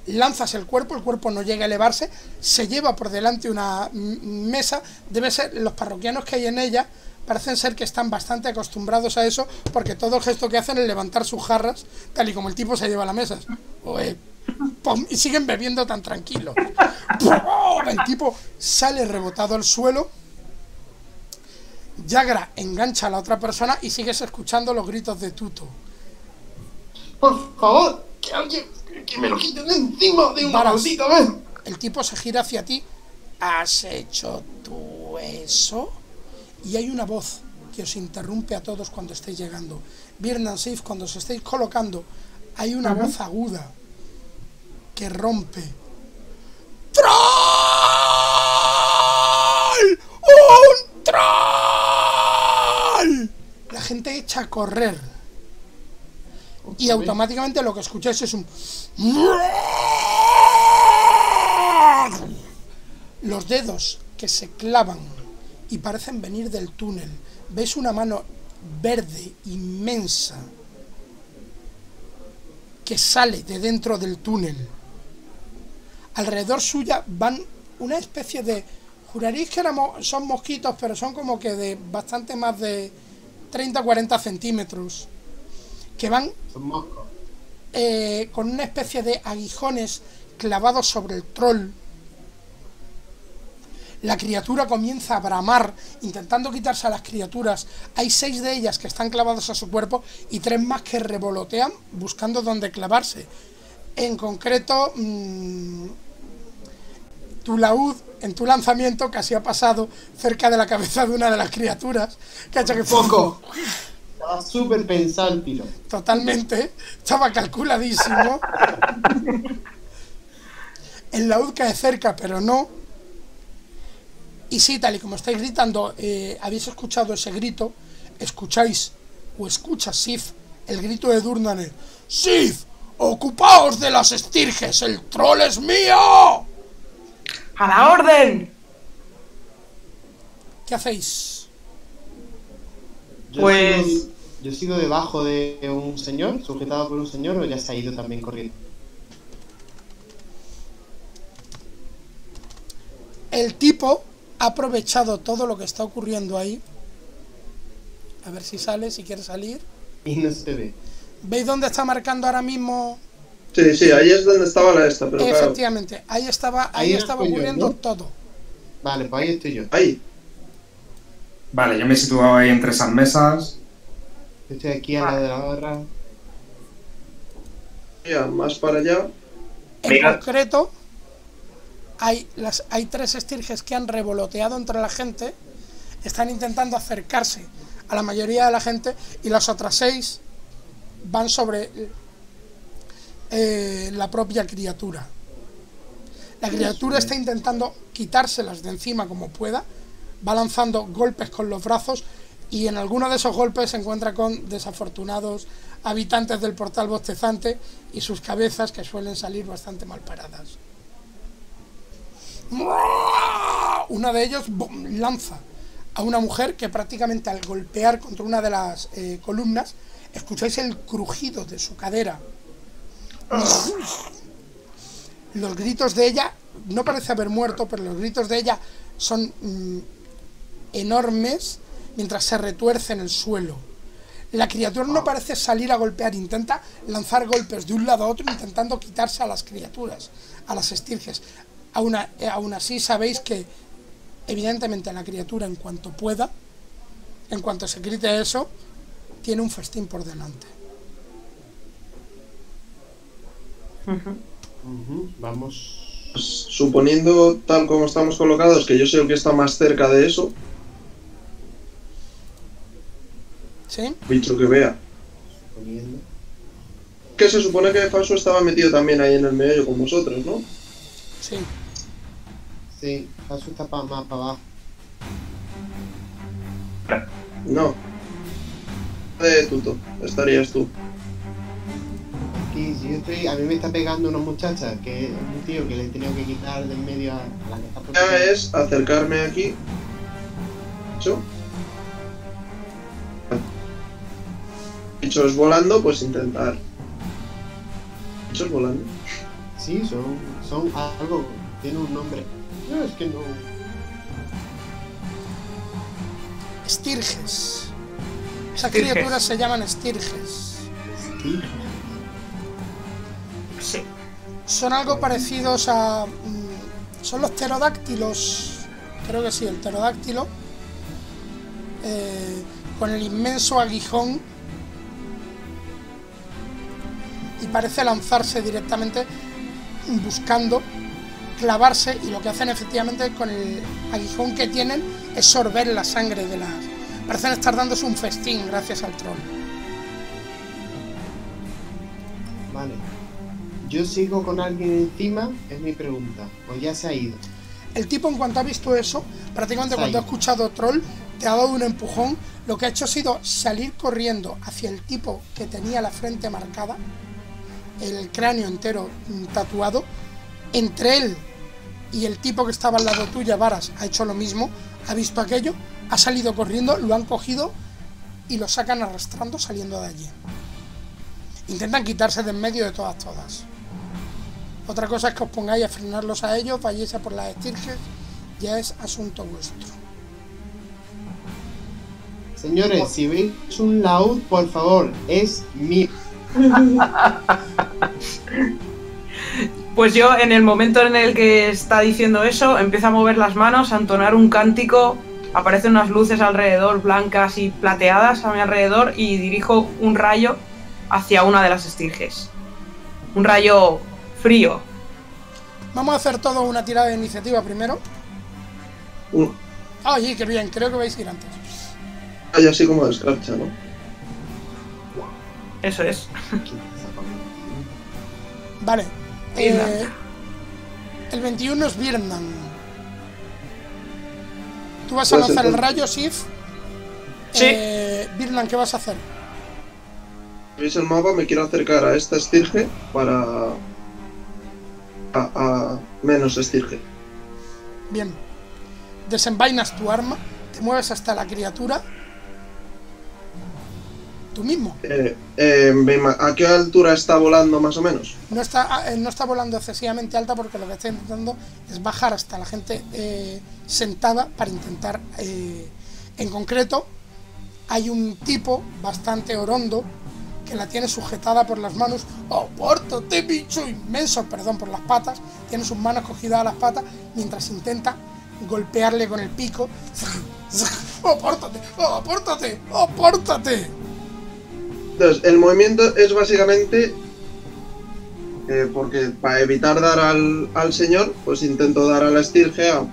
Lanzas el cuerpo, el cuerpo no llega a elevarse, se lleva por delante una mesa, debe ser los parroquianos que hay en ella parecen ser que están bastante acostumbrados a eso porque todo el gesto que hacen es levantar sus jarras tal y como el tipo se lleva la mesa. Y siguen bebiendo tan tranquilos. El tipo sale rebotado al suelo Yagra engancha a la otra persona y sigues escuchando los gritos de Tuto. Por favor, que alguien que me lo quiten de encima de una vez. El tipo se gira hacia ti. ¿Has hecho tú eso? Y hay una voz que os interrumpe a todos cuando estéis llegando. Birnan Sif, cuando os estéis colocando, hay una voz aguda que rompe. ¡Troll! ¡Un troll! La gente echa a correr. Y automáticamente lo que escucháis es un... Los dedos que se clavan y parecen venir del túnel. Veis una mano verde inmensa que sale de dentro del túnel. Alrededor suya van una especie de... Juraréis que son mosquitos, pero son como que de bastante más de 30-40 centímetros. Que van Son moscos. eh, con una especie de aguijones clavados sobre el troll. La criatura comienza a bramar, intentando quitarse a las criaturas. Hay seis de ellas que están clavadas a su cuerpo y tres más que revolotean buscando dónde clavarse. En concreto, mm, tu laúd en tu lanzamiento casi ha pasado cerca de la cabeza de una de las criaturas que ha hecho que Poco. Estaba súper pensado el tiro. totalmente, estaba calculadísimo. El laúd cae cerca, pero no. Y sí, tal y como estáis gritando, eh, habéis escuchado ese grito, escucháis, o escucha Sif, el grito de Durnaner. ¡Sif! ¡Ocupaos de las estirges! ¡El troll es mío! ¡A la orden! ¿Qué hacéis? Yo Pues- sigo- yo sigo debajo de un señor, sujetado por un señor, o ya se ha ido también corriendo. El tipo aprovechado todo lo que está ocurriendo ahí. A ver si sale, si quiere salir. Y no se ve. ¿Veis dónde está marcando ahora mismo? Sí, sí, ahí es donde estaba la esta, pero claro. Efectivamente, ahí estaba, ahí Ahí estaba yo, ocurriendo ¿no? todo. Vale, pues ahí estoy yo. Ahí. Vale, yo me he situado ahí entre esas mesas. Estoy aquí a la de la barra. Ya, más para allá. En concreto, hay, las, hay tres estirges que han revoloteado entre la gente, están intentando acercarse a la mayoría de la gente y las otras seis van sobre eh, la propia criatura. La criatura está intentando quitárselas de encima como pueda, va lanzando golpes con los brazos y en alguno de esos golpes se encuentra con desafortunados habitantes del portal bostezante y sus cabezas que suelen salir bastante mal paradas. Uno de ellos lanza a una mujer que prácticamente al golpear contra una de las eh, columnas escucháis el crujido de su cadera. Los gritos de ella, no parece haber muerto, pero los gritos de ella son mm, enormes mientras se retuerce en el suelo. La criatura no parece salir a golpear, intenta lanzar golpes de un lado a otro intentando quitarse a las criaturas, a las estirges. Aún, eh, aún así sabéis que evidentemente la criatura en cuanto pueda, en cuanto se grite eso, tiene un festín por delante. Vamos. Pues, suponiendo tal como estamos colocados, que yo soy el que está más cerca de eso, ¿Sí? bicho que vea. Poniendo. Que se supone que Fasu estaba metido también ahí en el medio con vosotros, ¿no? Sí. Sí, Fasu está pa- más para abajo. No. De tuto, estarías tú. Aquí, si yo estoy. A mí me está pegando una muchacha que es un tío que le he tenido que quitar del medio a a la que está Ya protegiendo. es acercarme aquí. Eso. Bichos volando, pues intentar. Bichos volando. Sí, son, son algo. Tiene un nombre. No, es que no. Estirges. Esas Estirges. criaturas se llaman estirges. Sí. Sí. Son algo parecidos a. mm, son los pterodáctilos. Creo que sí, el pterodáctilo. eh, con el inmenso aguijón. Y parece lanzarse directamente buscando clavarse. Y lo que hacen efectivamente con el aguijón que tienen es sorber la sangre de las, Parecen estar dándose un festín gracias al troll. Vale. Yo sigo con alguien encima, es mi pregunta. O ya se ha ido. El tipo en cuanto ha visto eso, prácticamente cuando ha escuchado troll, te ha dado un empujón. Lo que ha hecho ha sido salir corriendo hacia el tipo que tenía la frente marcada, el cráneo entero tatuado. Entre él y el tipo que estaba al lado tuya, Varas, ha hecho lo mismo, ha visto aquello, ha salido corriendo, lo han cogido y lo sacan arrastrando saliendo de allí. Intentan quitarse de en medio de todas, todas. Otra cosa es que os pongáis a frenarlos a ellos, vayáis a por las estirges, ya es asunto vuestro. Señores, si veis un laúd, por favor, es mío. Pues yo, en el momento en el que está diciendo eso, empiezo a mover las manos, a entonar un cántico, aparecen unas luces alrededor, blancas y plateadas a mi alrededor, y dirijo un rayo hacia una de las estirges. Un rayo frío. Vamos a hacer todo una tirada de iniciativa primero. Ah, Oye, qué bien, creo que vais a ir antes. Hay así como de escarcha, ¿no? Eso es. Vale. Eh, el 21 es Birnam. Tú vas a Pues lanzar el rayo, Sif. Sí. Eh, ¿qué vas a hacer? ¿Veis el mapa? Me quiero acercar a esta estirge para. a, a menos estirge. Bien. Desenvainas tu arma, te mueves hasta la criatura. Tú mismo. Eh, eh, ¿A qué altura está volando más o menos? No está, eh, no está volando excesivamente alta porque lo que está intentando es bajar hasta la gente eh, sentada para intentar... eh, en concreto, hay un tipo bastante orondo que la tiene sujetada por las manos. ¡Oh, pórtate, bicho inmenso! Perdón, por las patas. Tiene sus manos cogidas a las patas mientras intenta golpearle con el pico. ¡Oh, pórtate! ¡Oh, pórtate! ¡Oh, pórtate! Entonces, el movimiento es básicamente. eh, porque para evitar dar al, al señor, pues intento dar a la estirge a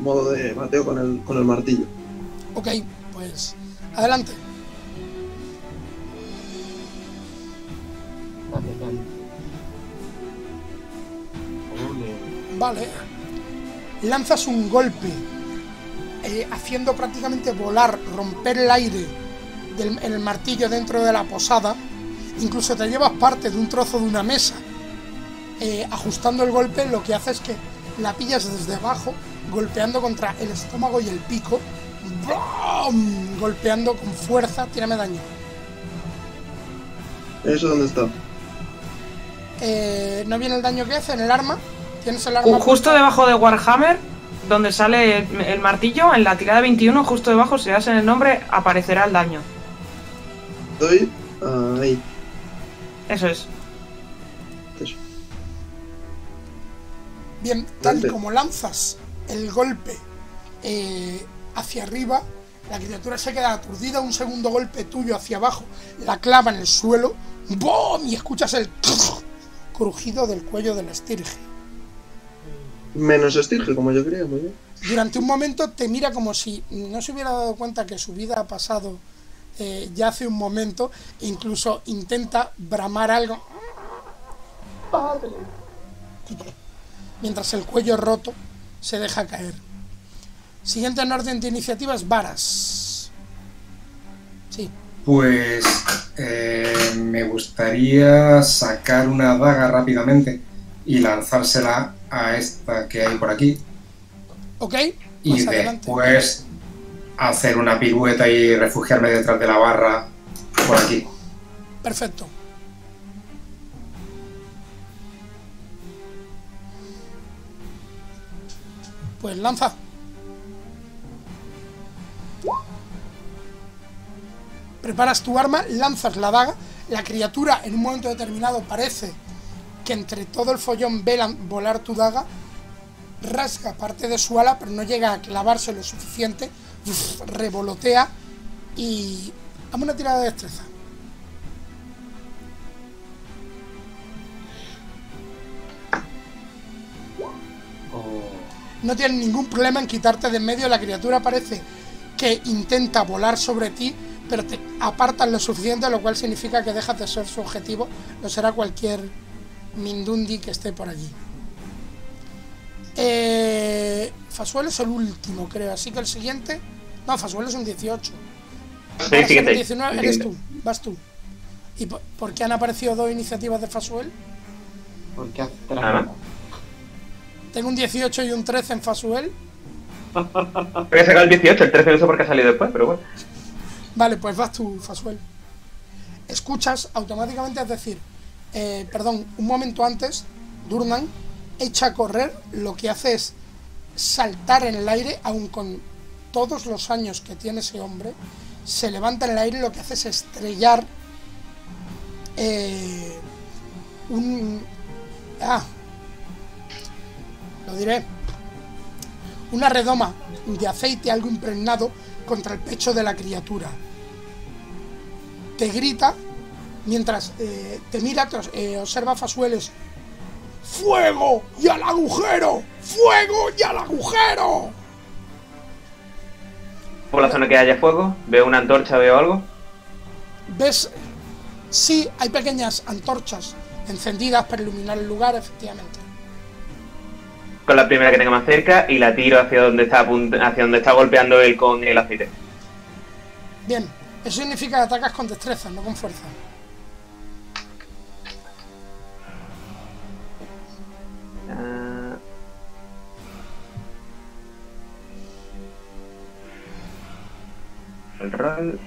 modo de bateo con el, con el martillo. Ok, pues adelante. Vale. Lanzas un golpe, eh, haciendo prácticamente volar, romper el aire del el martillo dentro de la posada. Incluso te llevas parte de un trozo de una mesa. Eh, ajustando el golpe, lo que hace es que la pillas desde abajo, golpeando contra el estómago y el pico. ¡Brum! Golpeando con fuerza, tírame daño. ¿Eso dónde está? Eh, ¿No viene el daño que hace en el arma? ¿Tienes el arma? Ju- Justo debajo de Warhammer, donde sale el, el martillo, en la tirada 21, justo debajo, si das en el nombre, aparecerá el daño. Estoy ahí. Eso es. Eso. Bien, tal como lanzas el golpe eh, hacia arriba, la criatura se queda aturdida, un segundo golpe tuyo hacia abajo, la clava en el suelo, ¡bom! y escuchas el crujido del cuello del estirge. Menos estirge, como yo creía, muy bien. Durante un momento te mira como si no se hubiera dado cuenta que su vida ha pasado eh, ya hace un momento, incluso intenta bramar algo. Mientras el cuello roto se deja caer. Siguiente en orden de iniciativa es Varas. Sí, Pues eh, me gustaría sacar una daga rápidamente y lanzársela a esta que hay por aquí. ok. Y Pues adelante. Hacer una pirueta y refugiarme detrás de la barra por aquí. Perfecto. Pues lanza. Preparas tu arma, lanzas la daga. La criatura en un momento determinado parece que entre todo el follón ve la- volar tu daga. Rasga parte de su ala, pero no llega a clavarse lo suficiente. Revolotea y... Hazme una tirada de destreza. Oh. no tienen ningún problema en quitarte de en medio. La criatura parece que intenta volar sobre ti, pero te apartas lo suficiente, lo cual significa que dejas de ser su objetivo, lo será cualquier Mindundi que esté por allí. Eh, Fasuel es el último, creo, así que el siguiente. No, Fasuel es un 18. Sí, siguiente. son 19, eres tú, vas tú. ¿Y por, por qué han aparecido dos iniciativas de Fasuel? Porque hace Nada. trampa. Tengo un 18 y un 13 en Fasuel. Voy a sacar el 18, el 13 no sé por qué ha salido después, pero bueno. Vale, pues vas tú, Fasuel. Escuchas automáticamente, es decir, eh, perdón, un momento antes, Durnan echa a correr, lo que hace es saltar en el aire, aun con todos los años que tiene ese hombre, se levanta en el aire y lo que hace es estrellar eh, un... Ah, lo diré. Una redoma de aceite algo impregnado contra el pecho de la criatura. Te grita mientras eh, te mira, te eh, observa Fasueles. ¡Fuego! ¡Y al agujero! ¡Fuego y al agujero! Por la zona que haya fuego, veo una antorcha, veo algo. ¿Ves? Sí, hay pequeñas antorchas encendidas para iluminar el lugar, efectivamente. Con la primera que tenga más cerca y la tiro hacia donde está hacia donde está golpeando él con el aceite. Bien, eso significa que atacas con destreza, no con fuerza. El rol.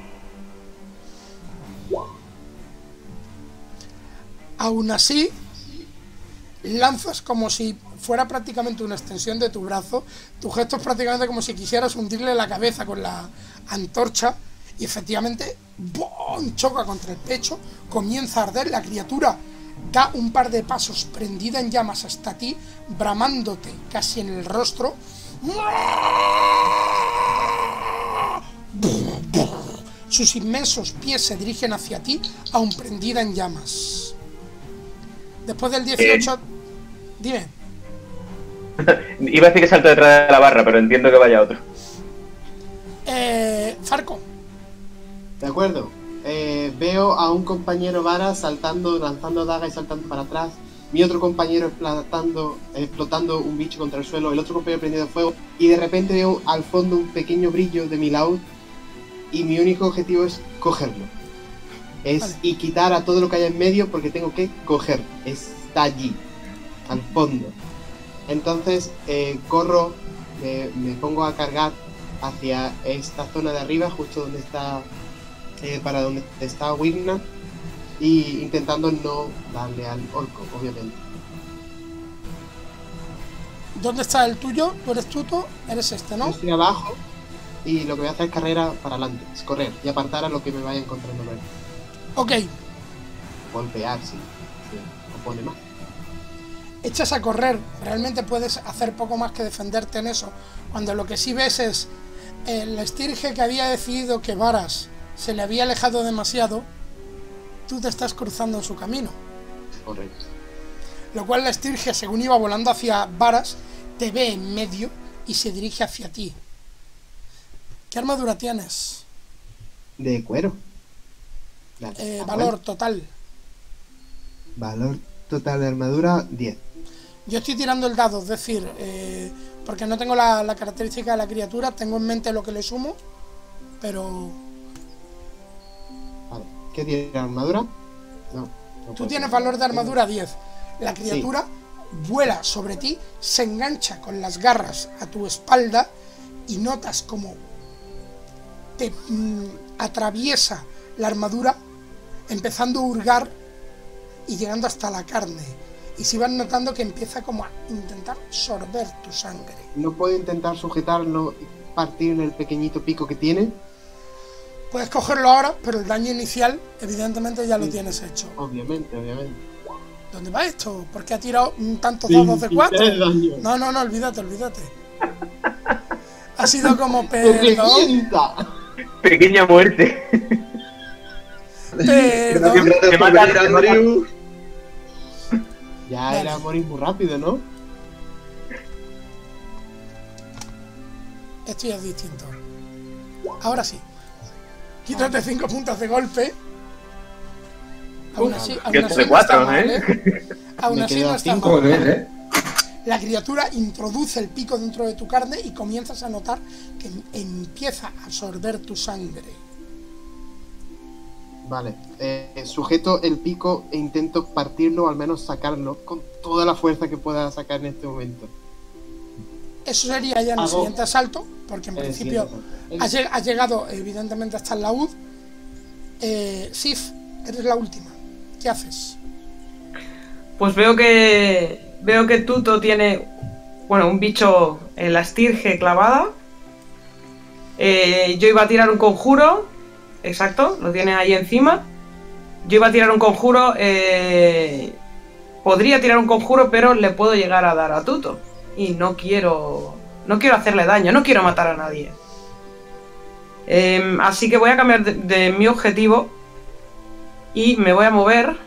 Aún así, lanzas como si fuera prácticamente una extensión de tu brazo. Tu gesto es prácticamente como si quisieras hundirle la cabeza con la antorcha. Y efectivamente, choca contra el pecho, comienza a arder. La criatura da un par de pasos prendida en llamas hasta ti, bramándote casi en el rostro. Sus inmensos pies se dirigen hacia ti, aún prendida en llamas. Después del 18... Dime. Iba a decir que salto detrás de la barra, pero entiendo que vaya otro. Eh, Farco. De acuerdo. Eh, veo a un compañero Vara saltando, lanzando daga y saltando para atrás. Mi otro compañero explotando, explotando un bicho contra el suelo. El otro compañero prendido fuego. Y de repente veo al fondo un pequeño brillo de mi laúd. Y mi único objetivo es cogerlo. Es Vale. y quitar a todo lo que haya en medio porque tengo que coger. Está allí. Al fondo. Entonces eh, corro, me, me pongo a cargar hacia esta zona de arriba, justo donde está, eh, para donde está Wigna, y intentando no darle al orco, obviamente. ¿Dónde está el tuyo? ¿Tú eres tuto? Eres este, Yo ¿no? estoy abajo y lo que voy a hacer es carrera para adelante, es correr y apartar a lo que me vaya encontrando luego. Ok. Golpear si se opone más. echas a correr, realmente puedes hacer poco más que defenderte en eso, cuando lo que sí ves es el estirge que había decidido que Varas se le había alejado demasiado, tú te estás cruzando en su camino. Correcto. Lo cual la estirge, según iba volando hacia Varas, te ve en medio y se dirige hacia ti. ¿Qué armadura tienes? De cuero. La- Eh, la valor total. Valor total de armadura 10. Yo estoy tirando el dado, es decir, eh, porque no tengo la, la característica de la criatura, tengo en mente lo que le sumo, pero Vale. ¿Qué tiene armadura? No. no Tú tienes valor de armadura 10. La criatura vuela sobre ti, se engancha con las garras a tu espalda y notas como te mm, atraviesa la armadura, empezando a hurgar y llegando hasta la carne. Y si vas notando que empieza como a intentar sorber tu sangre. No puedo intentar sujetarlo y partir en el pequeñito pico que tiene. Puedes cogerlo ahora, pero el daño inicial, evidentemente, ya lo Sí. tienes hecho. Obviamente, obviamente. ¿Dónde va esto? ¿Por qué ha tirado tantos dados de 4? 23 daños. No, no, no, olvídate, olvídate. Ha sido como perdón. Pequeña muerte. perdón. Mata, mata. Ya era morir muy rápido, ¿no? Esto ya es distinto. Ahora sí. Quítate 5 puntos de golpe. Aún así, aún así no cuatro, está mal, ¿eh? ¿eh? Aún Me así no está cinco. mal. Eh. La criatura introduce el pico dentro de tu carne y comienzas a notar que em- empieza a absorber tu sangre. Vale. eh, sujeto el pico e intento partirlo o al menos sacarlo con toda la fuerza que pueda sacar en este momento. Eso sería ya en el siguiente asalto, porque en El principio has llegado evidentemente hasta el laúd. Eh, Sif, eres la última. ¿Qué haces? Pues veo que. Veo que Tuto tiene. Bueno, un bicho en la estirge clavada. Eh, yo iba a tirar un conjuro. Exacto, lo tiene ahí encima. Yo iba a tirar un conjuro. eh, podría tirar un conjuro, pero le puedo llegar a dar a Tuto. Y no quiero. No quiero hacerle daño, no quiero matar a nadie. Em, así que voy a cambiar de, de mi objetivo. Y me voy a mover.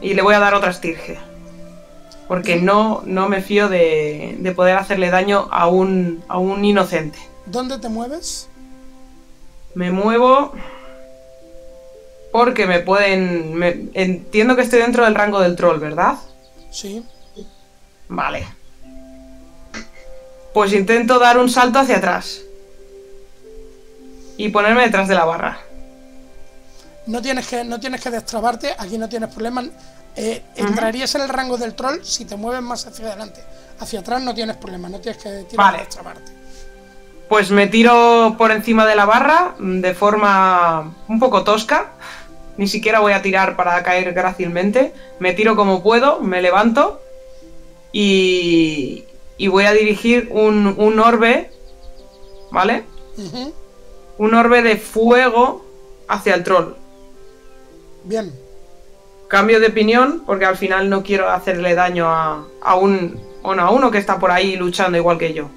Y le voy a dar otra estirge. Porque no, no me fío de, de poder hacerle daño a un, a un inocente. ¿Dónde te mueves? Me muevo. Porque me pueden. me- entiendo que estoy dentro del rango del troll, ¿verdad? Sí. Vale. Pues intento dar un salto hacia atrás. Y ponerme detrás de la barra. No tienes que, no tienes que destrabarte, aquí no tienes problema. Eh, entrarías en el rango del troll si te mueves más hacia adelante. Hacia atrás no tienes problema, no tienes que tirar Vale. a destrabarte. Pues me tiro por encima de la barra mm, de forma un poco tosca. Ni siquiera voy a tirar para caer grácilmente. Me tiro como puedo, me levanto y, y voy a dirigir un, un orbe, ¿vale? Un orbe de fuego hacia el troll. Bien. Cambio de opinión porque al final no quiero hacerle daño a, a un, bueno, a uno que está por ahí luchando igual que yo.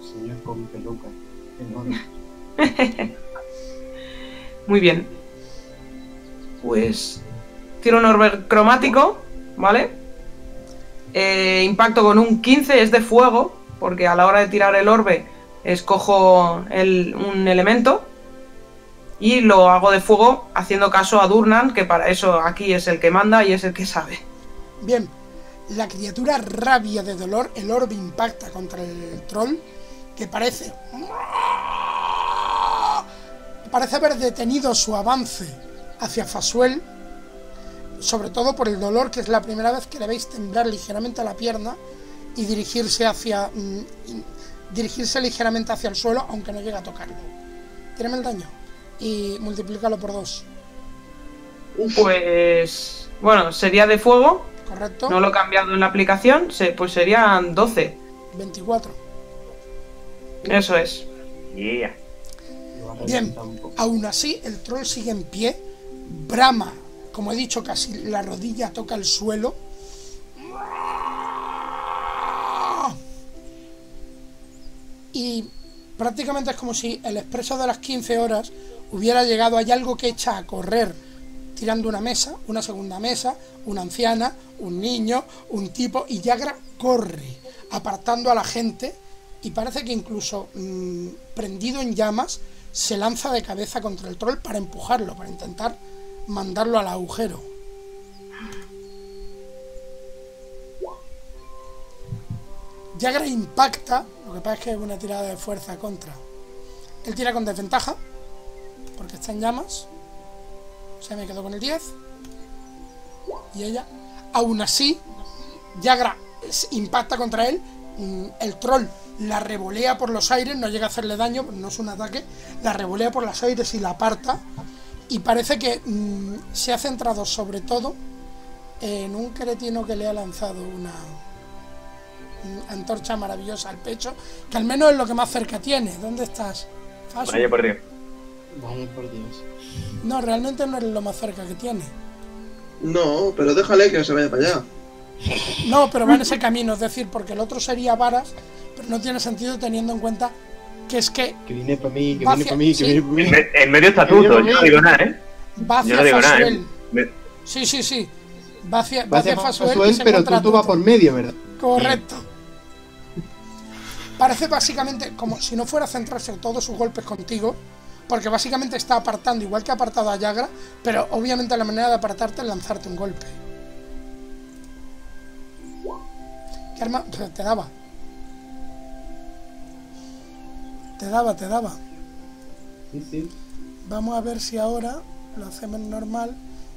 Señor con peluca. Muy bien. Pues tiro un orbe cromático, ¿vale? Eh, impacto con un 15, es de fuego, porque a la hora de tirar el orbe escojo el- un elemento y lo hago de fuego haciendo caso a Durnan, que para eso aquí es el que manda y es el que sabe. Bien. La criatura rabia de dolor, el orbe impacta contra el troll, que parece. Parece haber detenido su avance hacia Fasuel, sobre todo por el dolor, que es la primera vez que le veis temblar ligeramente la pierna y dirigirse hacia. mm, dirigirse ligeramente hacia el suelo, aunque no llega a tocarlo. Tírame el daño y multiplícalo por dos, Pues bueno, sería de fuego, ¿correcto? no lo he cambiado en la aplicación, se- pues serían 12. 24. Eso es. Yeah. Bien, aún así el troll sigue en pie, brama, como he dicho, casi la rodilla toca el suelo. Y prácticamente es como si el expreso de las 15 horas hubiera llegado, hay algo que echa a correr, tirando una mesa, una segunda mesa, una anciana, un niño, un tipo, y Yagra corre, apartando a la gente, y parece que incluso mm, prendido en llamas, se lanza de cabeza contra el troll para empujarlo, para intentar mandarlo al agujero. Yagra impacta, lo que pasa es que es una tirada de fuerza contra. Él tira con desventaja, porque está en llamas. Se me quedó con el 10. Y ella, aún así, Yagra impacta contra él. mm, El troll la revolea por los aires, no llega a hacerle daño, no es un ataque. La revolea por los aires y la aparta. Y parece que mm, se ha centrado sobre todo en un cretino que le ha lanzado una mm, antorcha maravillosa al pecho, que al menos es lo que más cerca tiene. ¿Dónde estás? Vaya por Dios. Vaya por Dios. No, realmente no es lo más cerca que tiene. No, pero déjale que se vaya para allá. No, pero va en ese camino, es decir, porque el otro sería varas, pero no tiene sentido teniendo en cuenta que es que Que viene para mí, que viene para mí, sí. que viene para mí. En, me- en medio está Tuto, yo no digo nada, ¿eh? va Yo hacia no digo nada, ¿eh? Sí, sí, sí. Va hacia, va hacia hacia Fasuel, y Fasuel, pero tú, tú vas por medio, ¿verdad? Correcto. Parece básicamente como si no fuera a centrarse todos sus golpes contigo, Porque básicamente está apartando, igual que ha apartado a Yagra, pero obviamente la manera de apartarte es lanzarte un golpe. ¿Qué arma? Te daba. Te daba, te daba. Sí, sí. Vamos a ver si ahora lo hacemos normal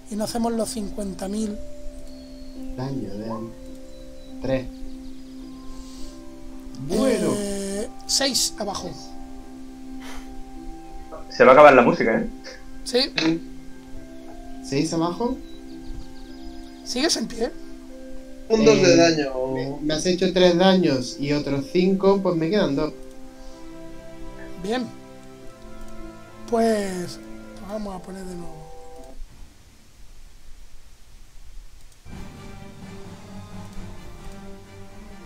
y no hacemos los 50.000. Daño, daño. Tres. Bueno. 6 abajo. Se va a acabar la música, ¿eh? ¿Sí? ¿Seis abajo? ¿Sigues en pie? Puntos Eh, de daño. Me, me has hecho tres daños y otros cinco, pues me quedan dos. Bien. Pues, pues vamos a poner de nuevo.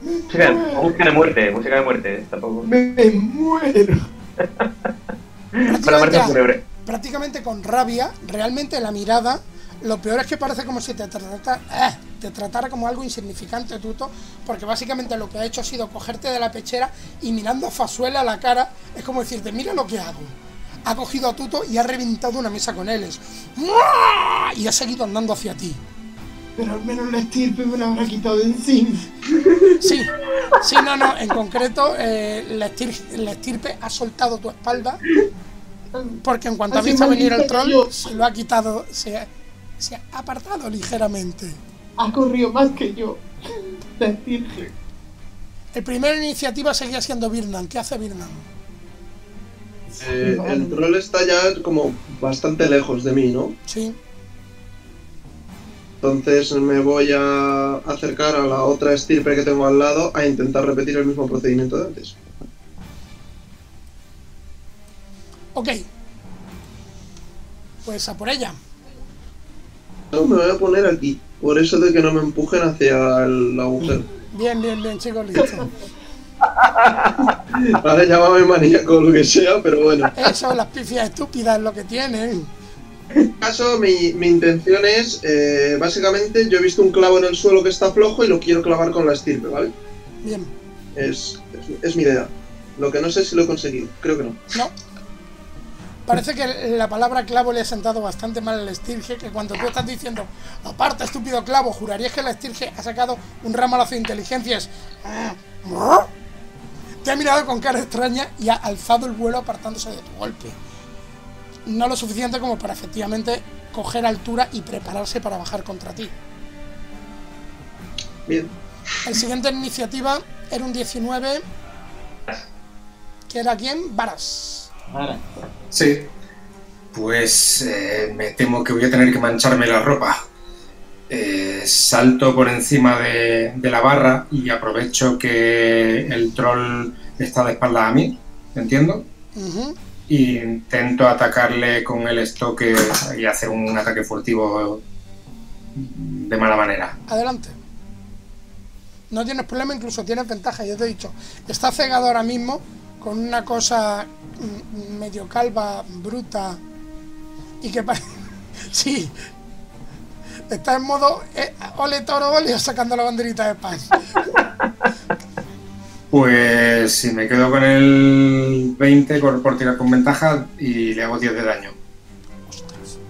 Música, música de muerte, música de muerte, ¿eh? tampoco. ¡Me muero! Prácticamente, prácticamente con rabia, realmente la mirada, lo peor es que parece como si te tratara, eh, te tratara como algo insignificante, Tuto, porque básicamente lo que ha hecho ha sido cogerte de la pechera y mirando a Fasuela a la cara, es como decirte, mira lo que hago. Ha cogido a Tuto y ha reventado una mesa con él. es. Y ha seguido andando hacia ti. Pero al menos la estirpe me la habrá quitado de encima. Sí, sí, no, no, en concreto eh, la, estir- la estirpe ha soltado tu espalda porque en cuanto ha Así visto venir el troll yo. se lo ha quitado, se ha, se ha apartado ligeramente. Ha corrido más que yo. La estirpe. El primero en iniciativa seguía siendo Birnan. ¿Qué hace Birnan? Eh, el troll está ya como bastante lejos de mí, ¿no? Sí, Entonces me voy a acercar a la otra estirpe que tengo al lado a intentar repetir el mismo procedimiento de antes. ok. Pues a por ella. No, me voy a poner aquí, por eso de que no me empujen hacia el agujero. Bien, bien, bien, chicos, listo. Vale, llámame maníaco o lo que sea, pero bueno. Eso, las pifias estúpidas es lo que tienen. En este caso, mi, mi intención es, eh, básicamente, yo he visto un clavo en el suelo que está flojo y lo quiero clavar con la estirpe, ¿vale? Bien, Es, es, es mi idea. Lo que no sé si lo he conseguido, creo que no. no. Parece que la palabra clavo le ha sentado bastante mal al estirge, que cuando tú estás diciendo, aparta estúpido clavo, jurarías que el estirge ha sacado un ramalazo de inteligencia. es, "Ah, Te ha mirado con cara extraña y ha alzado el vuelo apartándose de tu golpe. No lo suficiente como para efectivamente coger altura y prepararse para bajar contra ti. Bien. El siguiente en iniciativa era un 19, que era quién? Varas. Ahora. Sí. Pues eh, me temo que voy a tener que mancharme la ropa. Eh, salto por encima de, de la barra y aprovecho que el troll está de espaldas a mí, ¿entiendo? Y intento atacarle con el estoque y hacer un ataque furtivo de mala manera. Adelante. No tienes problema, incluso tienes ventaja, ya te he dicho. Está cegado ahora mismo con una cosa mm, medio calva, bruta y que parece... Sí. Está en modo eh, ole toro ole sacando la banderita de paz. Pues si me quedo con el 20 por, por tirar con ventaja y le hago 10 de daño.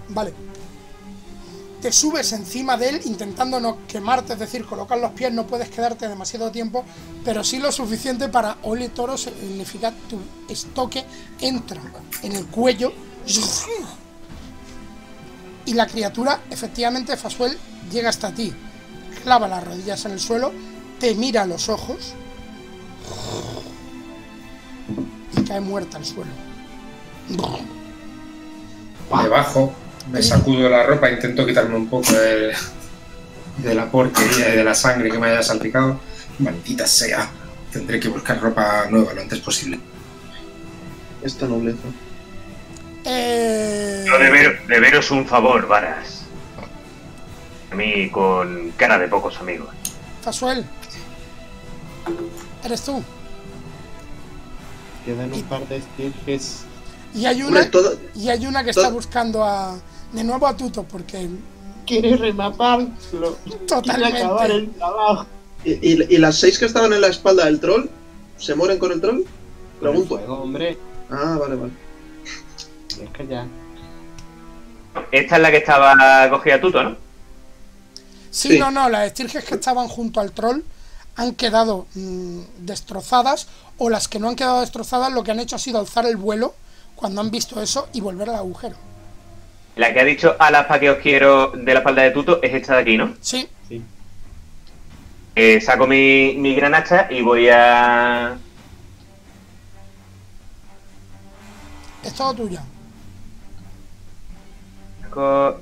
Vale. Te subes encima de él intentando no quemarte, es decir, colocar los pies, no puedes quedarte demasiado tiempo, pero sí lo suficiente para Ole Toro significa tu estoque entra en el cuello y la criatura, efectivamente, Fasuel, llega hasta ti, clava las rodillas en el suelo, te mira los ojos y cae muerta al suelo. Me bajo, me sacudo la ropa, intento quitarme un poco de, de la porquería y de la sangre que me haya salpicado. Maldita sea, tendré que buscar ropa nueva lo antes posible. Esta nobleza. Eh, Yo deber, deberos un favor, Varas. A mí con cara de pocos amigos. Fasuel, eres tú. Quedan un par de estirges. Y hay una, todo- y hay una que está buscando a de nuevo a Tuto, porque Quiere rematarlo. Quiere Totalmente. acabar el trabajo. ¿Y, y- y las seis que estaban en la espalda del troll? ¿Se mueren con el troll? Pregunto. Fuego, hombre. Ah, vale, vale. Es que ya. Esta es la que estaba cogida Tuto, ¿no? Sí, Sí. no, no, las estirges que estaban junto al troll han quedado mm, destrozadas o las que no han quedado destrozadas lo que han hecho ha sido alzar el vuelo cuando han visto eso y volver al agujero. La que ha dicho a la que os quiero de la espalda de Tuto es esta de aquí, ¿no? Sí, Sí. Eh, saco mi, mi gran hacha y voy a. es todo tuya.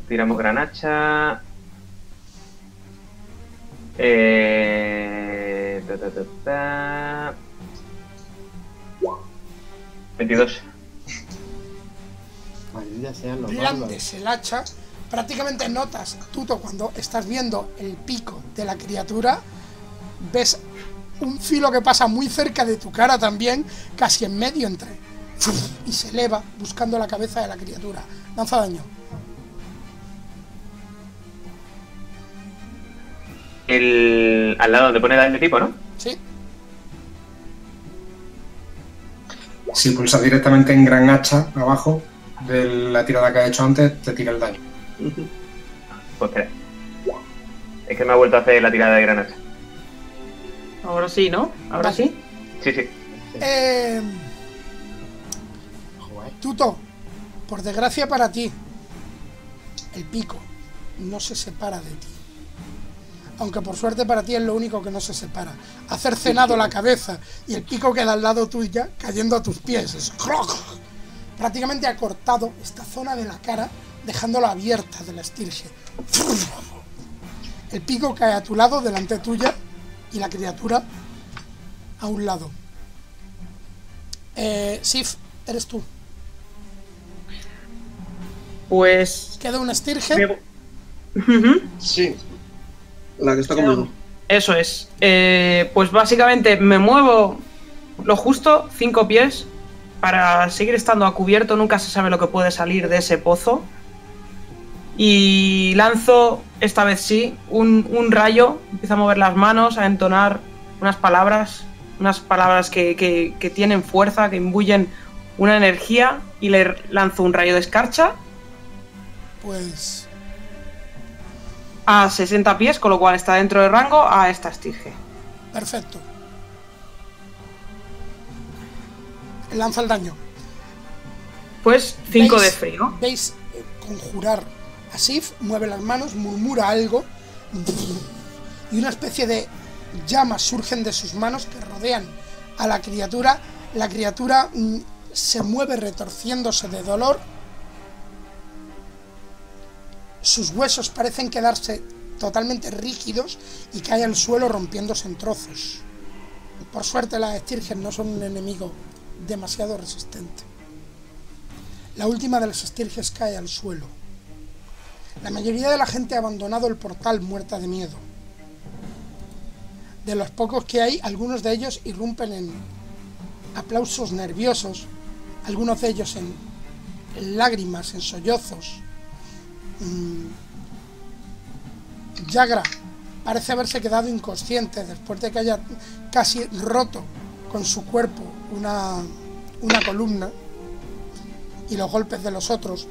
tiramos gran hacha. Eh, ta, ta, ta, ta. 22. Maldita sean los bárbaros. blandes el hacha, prácticamente notas, Tuto, cuando estás viendo el pico de la criatura, ves un filo que pasa muy cerca de tu cara también, casi en medio entre, y se eleva buscando la cabeza de la criatura. Lanza daño. El, al lado donde pone daño tipo, ¿no? ¿Sí? Si pulsas directamente en gran hacha abajo de la tirada que has hecho antes, te tira el daño. Pues espera. Es que me ha vuelto a hacer la tirada de gran hacha. Ahora sí, ¿no? Ahora sí. Sí, sí. Eh. Tuto, por desgracia para ti, el pico no se separa de ti. Aunque por suerte para ti es lo único que no se separa. Hacer cenado la cabeza y el pico queda al lado tuya, cayendo a tus pies. Es ¡croc! Prácticamente ha cortado esta zona de la cara, dejándola abierta de la estirge. El pico cae a tu lado, delante tuya, y la criatura a un lado. Eh, Sif, eres tú. Pues. Queda una estirge. me-. Sí. La que está conmigo. Eso es. Eh, pues básicamente me muevo lo justo, cinco pies, para seguir estando a cubierto. Nunca se sabe lo que puede salir de ese pozo. Y lanzo, esta vez sí, un, un rayo. Empiezo a mover las manos, a entonar unas palabras. Unas palabras que, que- que tienen fuerza, que imbuyen una energía. Y le lanzo un rayo de escarcha Pues a 60 pies, con lo cual está dentro de rango a esta estirge. perfecto. Lanza el daño. Pues 5 de frío. Veis eh, conjurar a Sif, mueve las manos, murmura algo y una especie de llamas surgen de sus manos que rodean a la criatura. La criatura mm, se mueve retorciéndose de dolor. Sus huesos parecen quedarse totalmente rígidos y cae al suelo rompiéndose en trozos. Por suerte las estirges no son un enemigo demasiado resistente. La última de las estirges cae al suelo. La mayoría de la gente ha abandonado el portal muerta de miedo. De los pocos que hay, algunos de ellos irrumpen en aplausos nerviosos, algunos de ellos en lágrimas, en sollozos. Mm. Yagra parece haberse quedado inconsciente después de que haya casi roto con su cuerpo una, una columna y los golpes de los otros.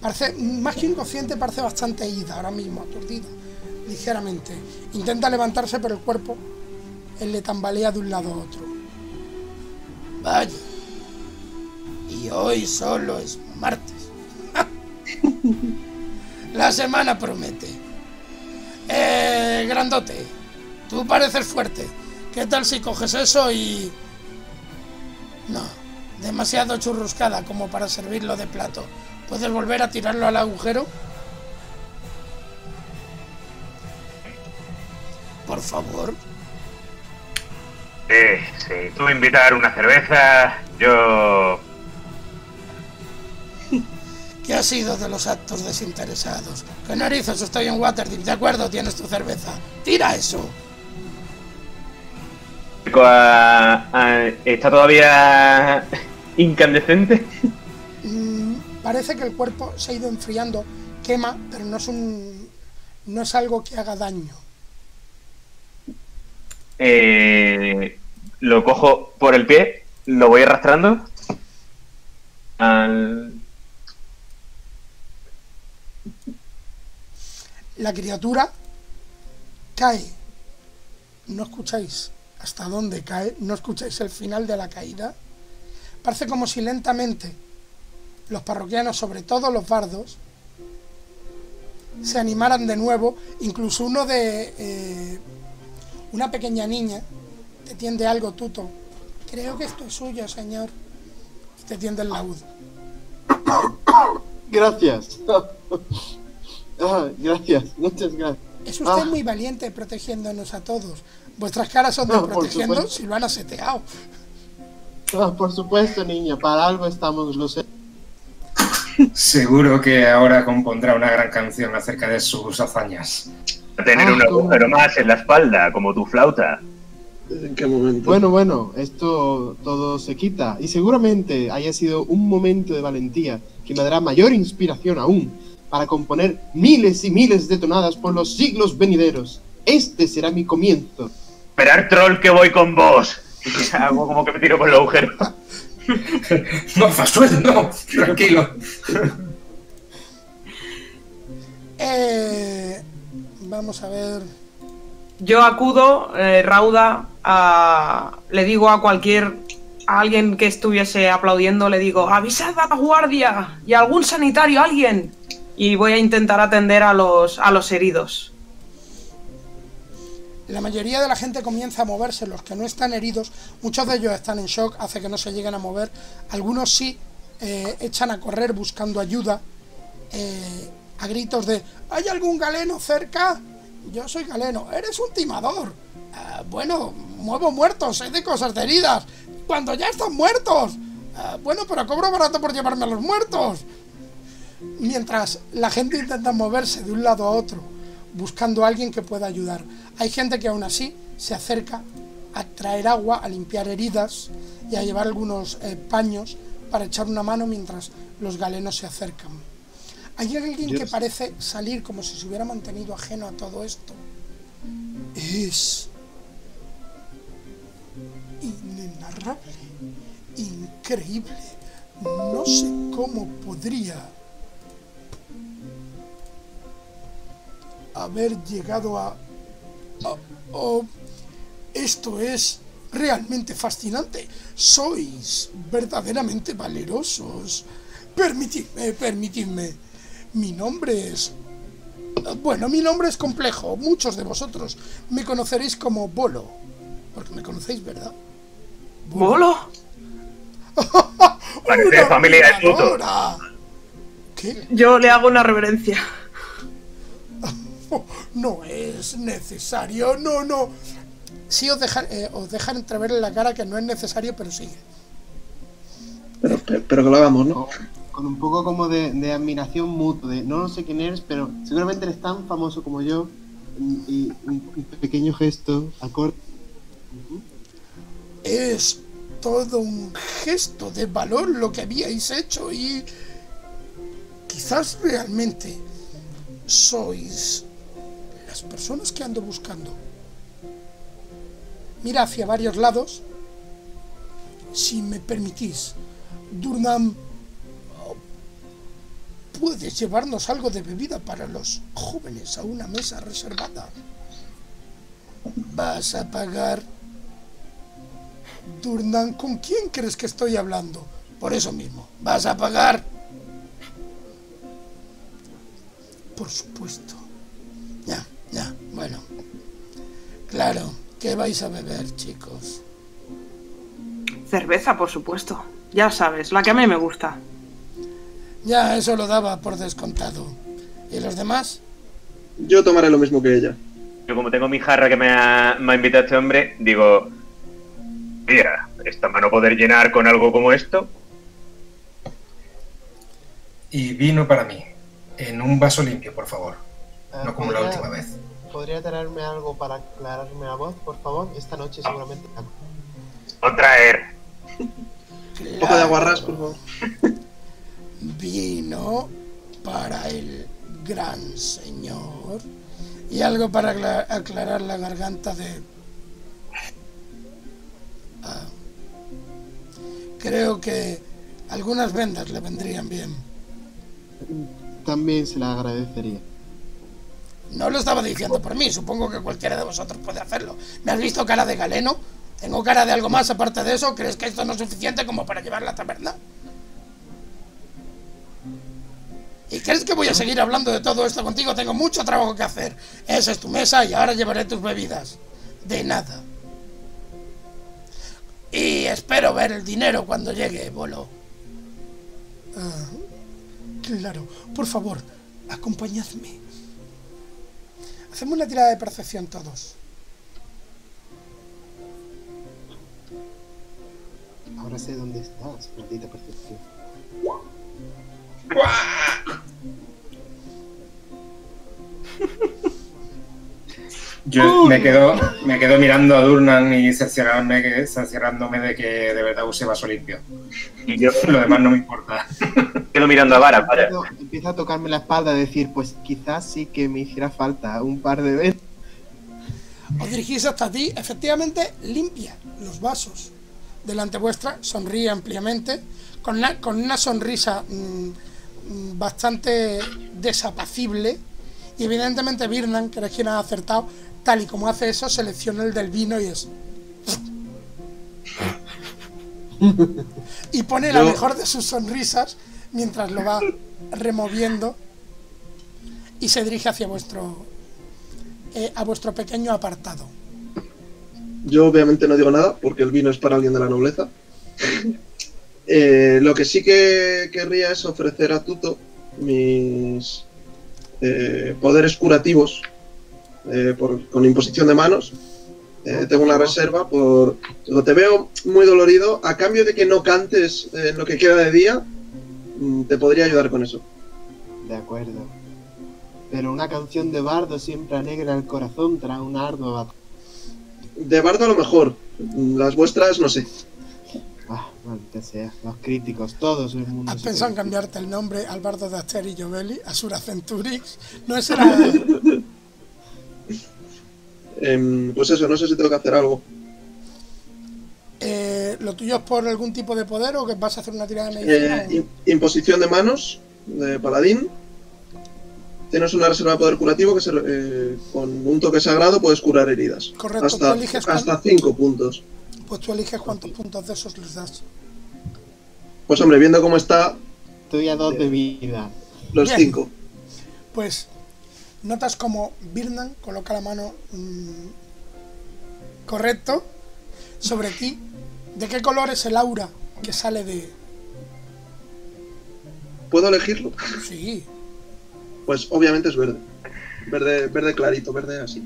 Parece, más que inconsciente, parece bastante ida ahora mismo, aturdida, ligeramente. Intenta levantarse, pero el cuerpo él le tambalea de un lado a otro. Vaya. Y hoy solo es martes. La semana promete. Eh, grandote, tú pareces fuerte. ¿Qué tal si coges eso y... No, demasiado churruscada como para servirlo de plato. ¿Puedes volver a tirarlo al agujero? Por favor. Eh, si tú invitar una cerveza, yo. ¿Qué ha sido de los actos desinteresados? ¿Qué narices? Estoy en Waterdeep, de acuerdo, tienes tu cerveza. ¡Tira eso! a- a- ¿Está todavía incandescente? Mm, parece que el cuerpo se ha ido enfriando, quema, pero no es un. no es algo que haga daño. Eh, lo cojo por el pie, lo voy arrastrando al, La criatura cae. No escucháis hasta dónde cae, no escucháis el final de la caída. Parece como si lentamente los parroquianos, sobre todo los bardos, se animaran de nuevo. Incluso uno de eh, una pequeña niña te tiende algo tuto. Creo que esto es suyo, señor. Te tiende el laúd. Gracias. Ah, gracias, muchas gracias. Es usted Ah. muy valiente protegiéndonos a todos. Vuestras caras son de protegiendo si lo han aseteado. Ah, por supuesto, niña, para algo estamos, lo sé. Seguro que ahora compondrá una gran canción acerca de sus hazañas. A tener Ah, un agujero más en la espalda, como tu flauta. ¿En qué momento? Bueno, bueno, esto todo se quita y seguramente haya sido un momento de valentía que me dará mayor inspiración aún para componer miles y miles de tonadas por los siglos venideros. Este será mi comienzo. Esperar troll que voy con vos. Y hago como que me tiro por el agujero. No, Fasuel, no, tranquilo. Eh, vamos a ver. Yo acudo, eh, Rauda, a- le digo a cualquier. a alguien que estuviese aplaudiendo, le digo: avisad a la guardia y a algún sanitario, alguien. Y voy a intentar atender a los, a los heridos. La mayoría de la gente comienza a moverse, los que no están heridos, muchos de ellos están en shock, hace que no se lleguen a mover. Algunos sí eh, echan a correr buscando ayuda, eh, a gritos de ¿Hay algún galeno cerca? Yo soy galeno, eres un timador. "Ah, bueno, muevo muertos, sé de cosas de heridas. Cuando ya están muertos. "Ah, bueno, pero cobro barato por llevarme a los muertos. Mientras la gente intenta moverse de un lado a otro, buscando a alguien que pueda ayudar. Hay gente que aún así se acerca a traer agua, a limpiar heridas y a llevar algunos eh, paños para echar una mano mientras los galenos se acercan. Hay alguien que parece salir como si se hubiera mantenido ajeno a todo esto. Es inenarrable, increíble. No sé cómo podría haber llegado a... a- oh, esto es realmente fascinante. Sois verdaderamente valerosos. Permitidme, permitidme. Mi nombre es... Bueno, mi nombre es complejo. Muchos de vosotros me conoceréis como Bolo. Porque me conocéis, ¿verdad? ¿Bolo? Parece ¡Una familia de. Yo le hago una reverencia. Oh, no es necesario, no, no. Sí os dejan, eh, os dejan entrever en la cara que no es necesario, pero sigue. Pero, pero, pero que lo hagamos, ¿no? Con un poco como de, de admiración mutua, de no sé quién eres, pero seguramente eres tan famoso como yo. Y, un, un pequeño gesto, acorde. Es todo un gesto de valor lo que habíais hecho y quizás realmente sois personas que ando buscando. Mira hacia varios lados. Si me permitís, Durnam, ¿puedes llevarnos algo de bebida para los jóvenes a una mesa reservada? ¿Vas a pagar? Durnan, ¿con quién crees que estoy hablando? Por eso mismo, ¿vas a pagar? Por supuesto. Ya, bueno. Claro, ¿qué vais a beber, chicos? Cerveza, por supuesto. Ya sabes, la que a mí me gusta. Ya, eso lo daba por descontado. ¿Y los demás? Yo tomaré lo mismo que ella. Yo como tengo mi jarra que me ha, me ha invitado este hombre, digo, mira, esta mano poder llenar con algo como esto. Y vino para mí. En un vaso limpio, por favor. Ah, No como la ¿podría- última vez. ¿Podría traerme algo para aclararme la voz, por favor? Esta noche seguramente. O traer. Un poco de aguarrás, por favor. Vino para el gran señor y algo para acla- aclarar la garganta de... Ah. Creo que algunas vendas le vendrían bien. También se la agradecería. No lo estaba diciendo por mí, supongo que cualquiera de vosotros puede hacerlo. ¿Me has visto cara de galeno? ¿Tengo cara de algo más aparte de eso? ¿Crees que esto no es suficiente como para llevar la taberna? ¿Y crees que voy a seguir hablando de todo esto contigo? Tengo mucho trabajo que hacer. Esa es tu mesa y ahora llevaré tus bebidas. De nada. Y espero ver el dinero cuando llegue, bolo. Ah, claro, por favor, acompañadme. Hacemos una tirada de percepción todos. Ahora sé dónde estás, maldita percepción. Yo me quedo, me quedo mirando a Durnan y cerciorándome, cerciorándome de que de verdad use vaso limpio. Y yo Lo demás no me importa. quedo mirando a Vara. Empieza a tocarme la espalda y decir, pues quizás sí que me hiciera falta un par de veces. Os dirigís hasta ti, efectivamente limpia los vasos. Delante vuestra, sonríe ampliamente, con una, con una sonrisa mm, bastante desapacible. Y evidentemente Birnan, que eres quien ha acertado, tal y como hace eso, selecciona el del vino y es... y pone la Yo- mejor de sus sonrisas mientras lo va removiendo y se dirige hacia vuestro eh, a vuestro pequeño apartado. Yo obviamente no digo nada porque el vino es para alguien de la nobleza. Eh, lo que sí que querría es ofrecer a Tuto mis eh, poderes curativos eh, por- con imposición de manos. Eh, tengo una reserva por... digo, te veo muy dolorido. A cambio de que no cantes en lo que queda de día, mm, te podría ayudar con eso. De acuerdo. Pero una canción de bardo siempre alegra el corazón tras un arduo batalla. De bardo a lo mejor. Mm, Las vuestras no sé. Ah, maldita sea. Los críticos, todos el mundo. ¿Has pensado en cambiarte el nombre al bardo de Aster y Jovelli a Sura Centurix? No ese era... Em, pues eso, no sé si tengo que hacer algo. eh, ¿Lo tuyo es por algún tipo de poder o que vas a hacer una tirada de medicina? Eh, im- imposición de manos de paladín. Tienes una reserva de poder curativo que se, eh, con un toque sagrado puedes curar heridas. Correcto, hasta, tú eliges hasta 5 puntos. Pues tú eliges cuántos puntos de esos les das. Pues hombre, viendo cómo está, Estoy a dos de vida. los Bien. 5. Pues notas como Birnan coloca la mano mm, correcto sobre ti. ¿De qué color es el aura que sale de...? ¿Puedo elegirlo? Sí, Pues obviamente es verde. Verde, verde clarito, verde así.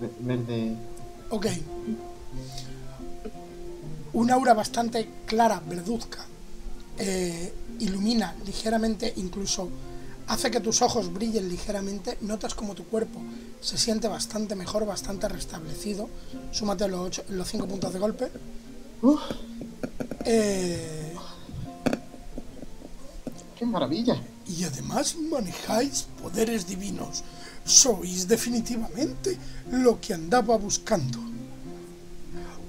Ve- Verde. ok. Un aura bastante clara, verduzca. eh, ilumina ligeramente, incluso hace que tus ojos brillen ligeramente. Notas como tu cuerpo se siente bastante mejor, bastante restablecido. Súmate los, ocho- los 5 puntos de golpe. Uf, Eh, ¡Qué maravilla! y además manejáis poderes divinos. Sois definitivamente lo que andaba buscando.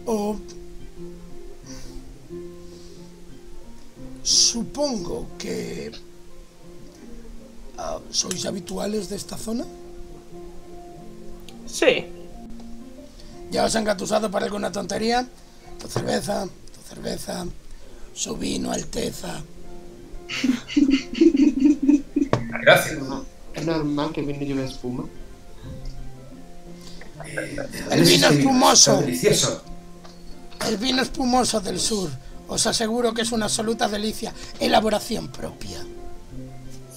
O... Supongo que... ¿Sois habituales de esta zona? Sí. ¿Ya os han engatusado para alguna tontería? Tu cerveza, tu cerveza, su vino, Alteza. Gracias. Es normal que vino lleve espuma. El vino espumoso. Delicioso. El vino espumoso del sur. Os aseguro que es una absoluta delicia. Elaboración propia.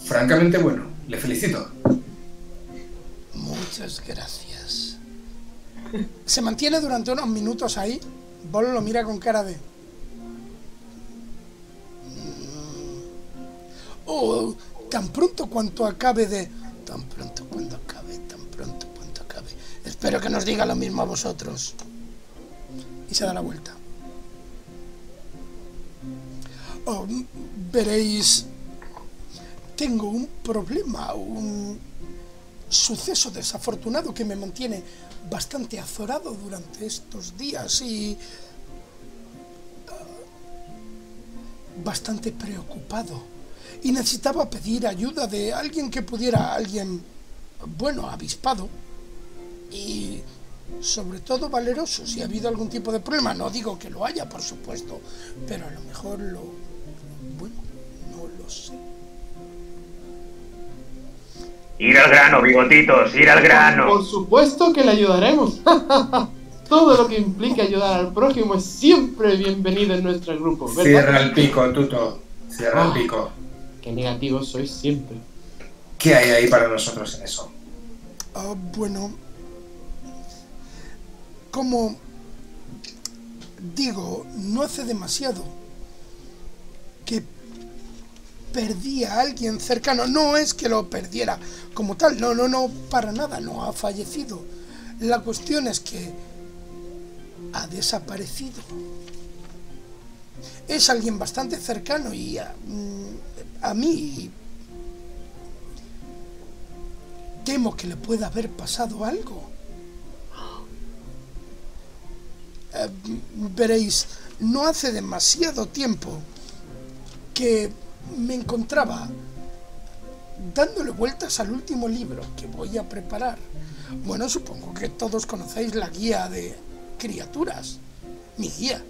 Francamente bueno. Le felicito. Muchas gracias. Se mantiene durante unos minutos ahí. Bolo lo mira con cara de... "Mm". Oh, tan pronto cuanto acabe de... Tan pronto cuando acabe, tan pronto cuanto acabe. Espero que nos diga lo mismo a vosotros. Y se da la vuelta. Oh, veréis... Tengo un problema, un suceso desafortunado que me mantiene bastante azorado durante estos días y ah, bastante preocupado y necesitaba pedir ayuda de alguien que pudiera alguien bueno, avispado y sobre todo valeroso. Si ha habido algún tipo de problema, no digo que lo haya, por supuesto, pero a lo mejor lo... Bueno, no lo sé. Ir al grano, bigotitos, ir al grano. Por supuesto que le ayudaremos. Todo lo que implique ayudar al prójimo es siempre bienvenido en nuestro grupo, ¿verdad? Cierra el pico, Tuto. Cierra el Ah. pico. Qué negativo sois siempre. ¿Qué hay ahí para nosotros en eso? Ah, bueno, como digo, no hace demasiado que perdí a alguien cercano. No es que lo perdiera como tal, no, no, no, para nada, no ha fallecido. La cuestión es que ha desaparecido. Es alguien bastante cercano y a, mm, mí temo que le pueda haber pasado algo. Eh, veréis, no hace demasiado tiempo que me encontraba dándole vueltas al último libro que voy a preparar. Bueno, supongo que todos conocéis la guía de criaturas. Mi guía,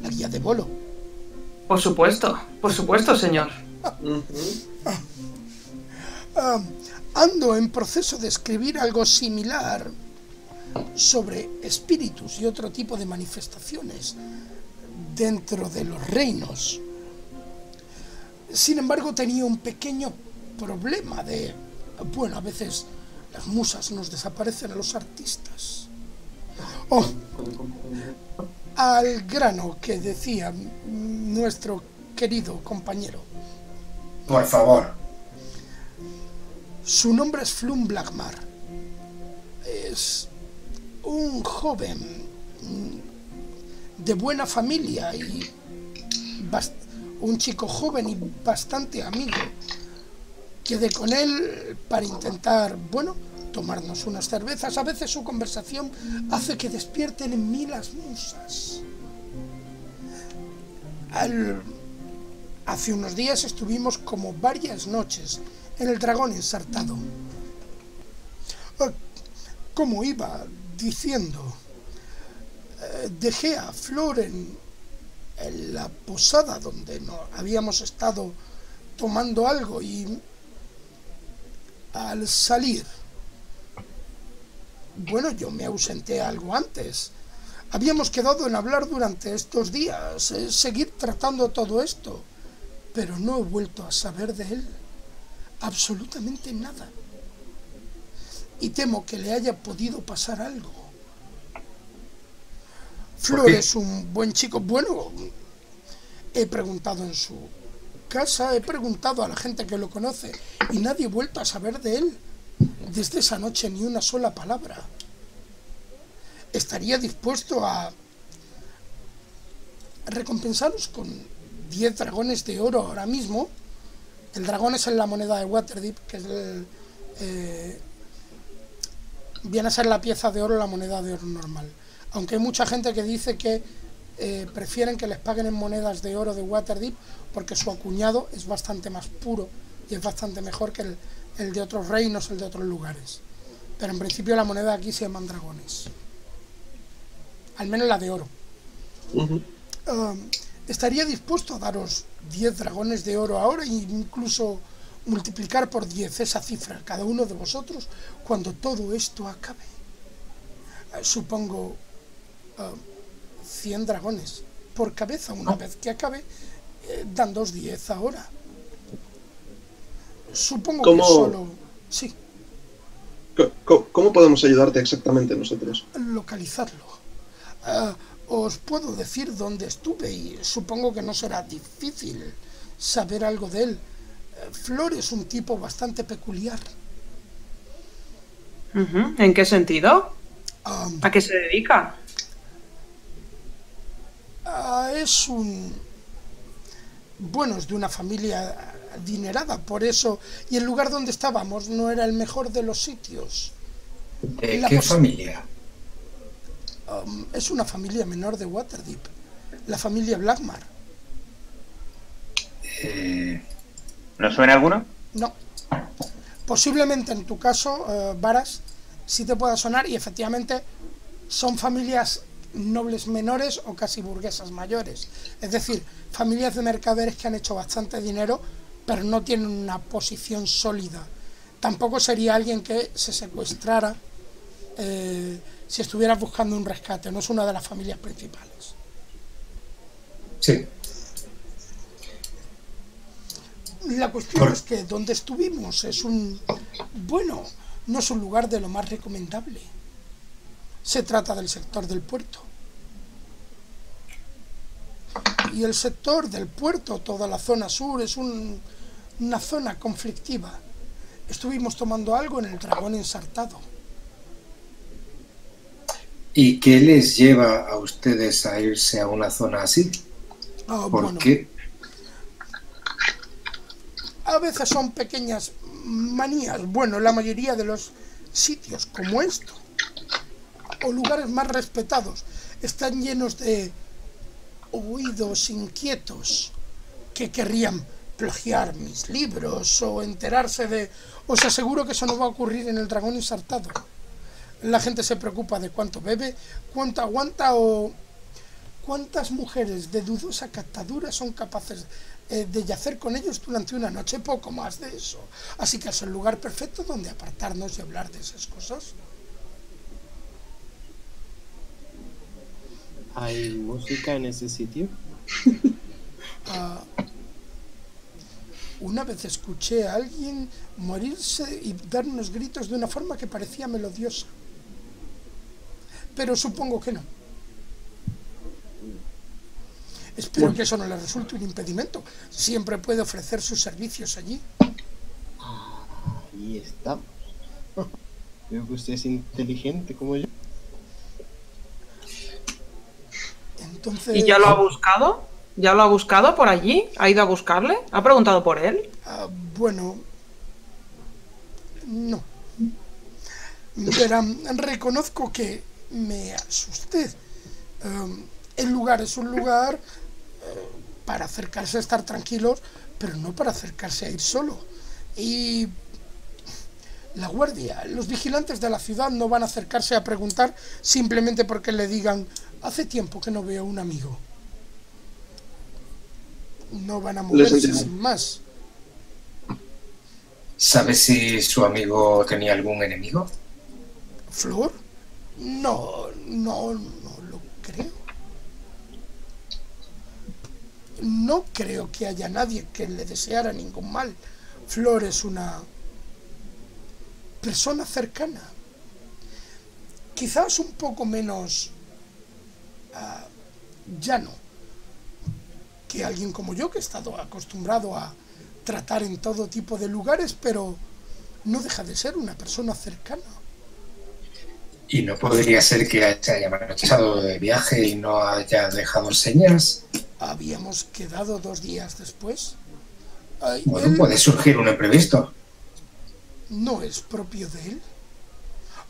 la guía de Bolo. Por supuesto, por supuesto, señor. Ah, ando en proceso de escribir algo similar sobre espíritus y otro tipo de manifestaciones dentro de los reinos. Sin embargo, tenía un pequeño problema de, bueno, a veces las musas nos desaparecen a los artistas. Oh, al grano que decía nuestro querido compañero. Por favor. Su nombre es Flum Blackmar. Es un joven de buena familia y bast- un chico joven y bastante amigo. Quedé con él para intentar, bueno, tomarnos unas cervezas. A veces su conversación hace que despierten en mí las musas. Hace unos días estuvimos como varias noches en el dragón ensartado. Ah, Como iba diciendo, eh, dejé a Flor en, la posada donde no, habíamos estado tomando algo y al salir, bueno, yo me ausenté algo antes. Habíamos quedado en hablar durante estos días, eh, seguir tratando todo esto, pero no he vuelto a saber de él absolutamente nada. Y temo que le haya podido pasar algo. Flor es un buen chico. Bueno, he preguntado en su casa, he preguntado a la gente que lo conoce y nadie ha vuelto a saber de él. Desde esa noche ni una sola palabra. Estaría dispuesto a recompensaros con 10 dragones de oro ahora mismo. El dragón es en la moneda de Waterdeep, que es el, eh, viene a ser la pieza de oro, la moneda de oro normal. Aunque hay mucha gente que dice que eh, prefieren que les paguen en monedas de oro de Waterdeep porque su acuñado es bastante más puro y es bastante mejor que el, el de otros reinos, el de otros lugares. Pero en principio la moneda aquí se llaman dragones. Al menos la de oro. Um, estaría dispuesto a daros 10 dragones de oro ahora e incluso multiplicar por 10 esa cifra cada uno de vosotros cuando todo esto acabe. Eh, supongo um, 100 dragones por cabeza una vez que acabe, eh, dándos 10 ahora. Supongo ¿Cómo? que solo... Sí, ¿Cómo podemos ayudarte exactamente nosotros? localizarlo. Ah, os puedo decir dónde estuve y supongo que no será difícil saber algo de él. Eh, Flor es un tipo bastante peculiar. ¿En qué sentido? Ah, ¿A qué se dedica? Ah, es un... Bueno, es de una familia adinerada, por eso... Y el lugar donde estábamos no era el mejor de los sitios. ¿De La qué familia? Um, es una familia menor de Waterdeep. La familia Blackmar. Eh, ¿Nos suena alguno? No. Posiblemente en tu caso, eh, Varas, sí te pueda sonar y efectivamente son familias nobles menores o casi burguesas mayores. Es decir, familias de mercaderes que han hecho bastante dinero pero no tienen una posición sólida. Tampoco sería alguien que se secuestrara eh, si estuvieras buscando un rescate, no es una de las familias principales. Sí. La cuestión es que donde estuvimos es un... Bueno, no es un lugar de lo más recomendable. Se trata del sector del puerto. Y el sector del puerto, toda la zona sur, es un, una zona conflictiva. Estuvimos tomando algo en el dragón ensartado. ¿Y qué les lleva a ustedes a irse a una zona así? Ah, ¿Por bueno, qué? A veces son pequeñas manías. Bueno, la mayoría de los sitios como esto, o lugares más respetados, están llenos de oídos inquietos que querrían plagiar mis libros o enterarse de... Os aseguro que eso no va a ocurrir en el dragón ensartado. La gente se preocupa de cuánto bebe, cuánto aguanta o cuántas mujeres de dudosa catadura son capaces eh, de yacer con ellos durante una noche, poco más de eso. Así que es el lugar perfecto donde apartarnos y hablar de esas cosas. ¿Hay música en ese sitio? Ah, una vez escuché a alguien morirse y dar unos gritos de una forma que parecía melodiosa. Pero supongo que no. Espero que eso no le resulte un impedimento. Siempre puede ofrecer sus servicios allí. Ahí estamos. Veo que usted es inteligente como yo. Entonces, ¿Y ya lo ha buscado? ¿Ya lo ha buscado por allí? ¿Ha ido a buscarle? ¿Ha preguntado por él? ah, bueno, no. Verán, reconozco que me asusté. Um, el lugar es un lugar eh, para acercarse a estar tranquilos, pero no para acercarse a ir solo. Y la guardia, los vigilantes de la ciudad no van a acercarse a preguntar simplemente porque le digan, hace tiempo que no veo a un amigo. No van a moverse sin más. ¿Sabe si su amigo tenía algún enemigo? ¿Flor? No, no, no lo creo. No creo que haya nadie que le deseara ningún mal. Flor es una persona cercana. Quizás un poco menos ah, llano que alguien como yo que he estado acostumbrado a tratar en todo tipo de lugares, pero no deja de ser una persona cercana. ¿Y no podría ser que se haya marchado de viaje y no haya dejado señas? Habíamos quedado dos días después. Ay, Bueno, él puede surgir un imprevisto. no es propio de él.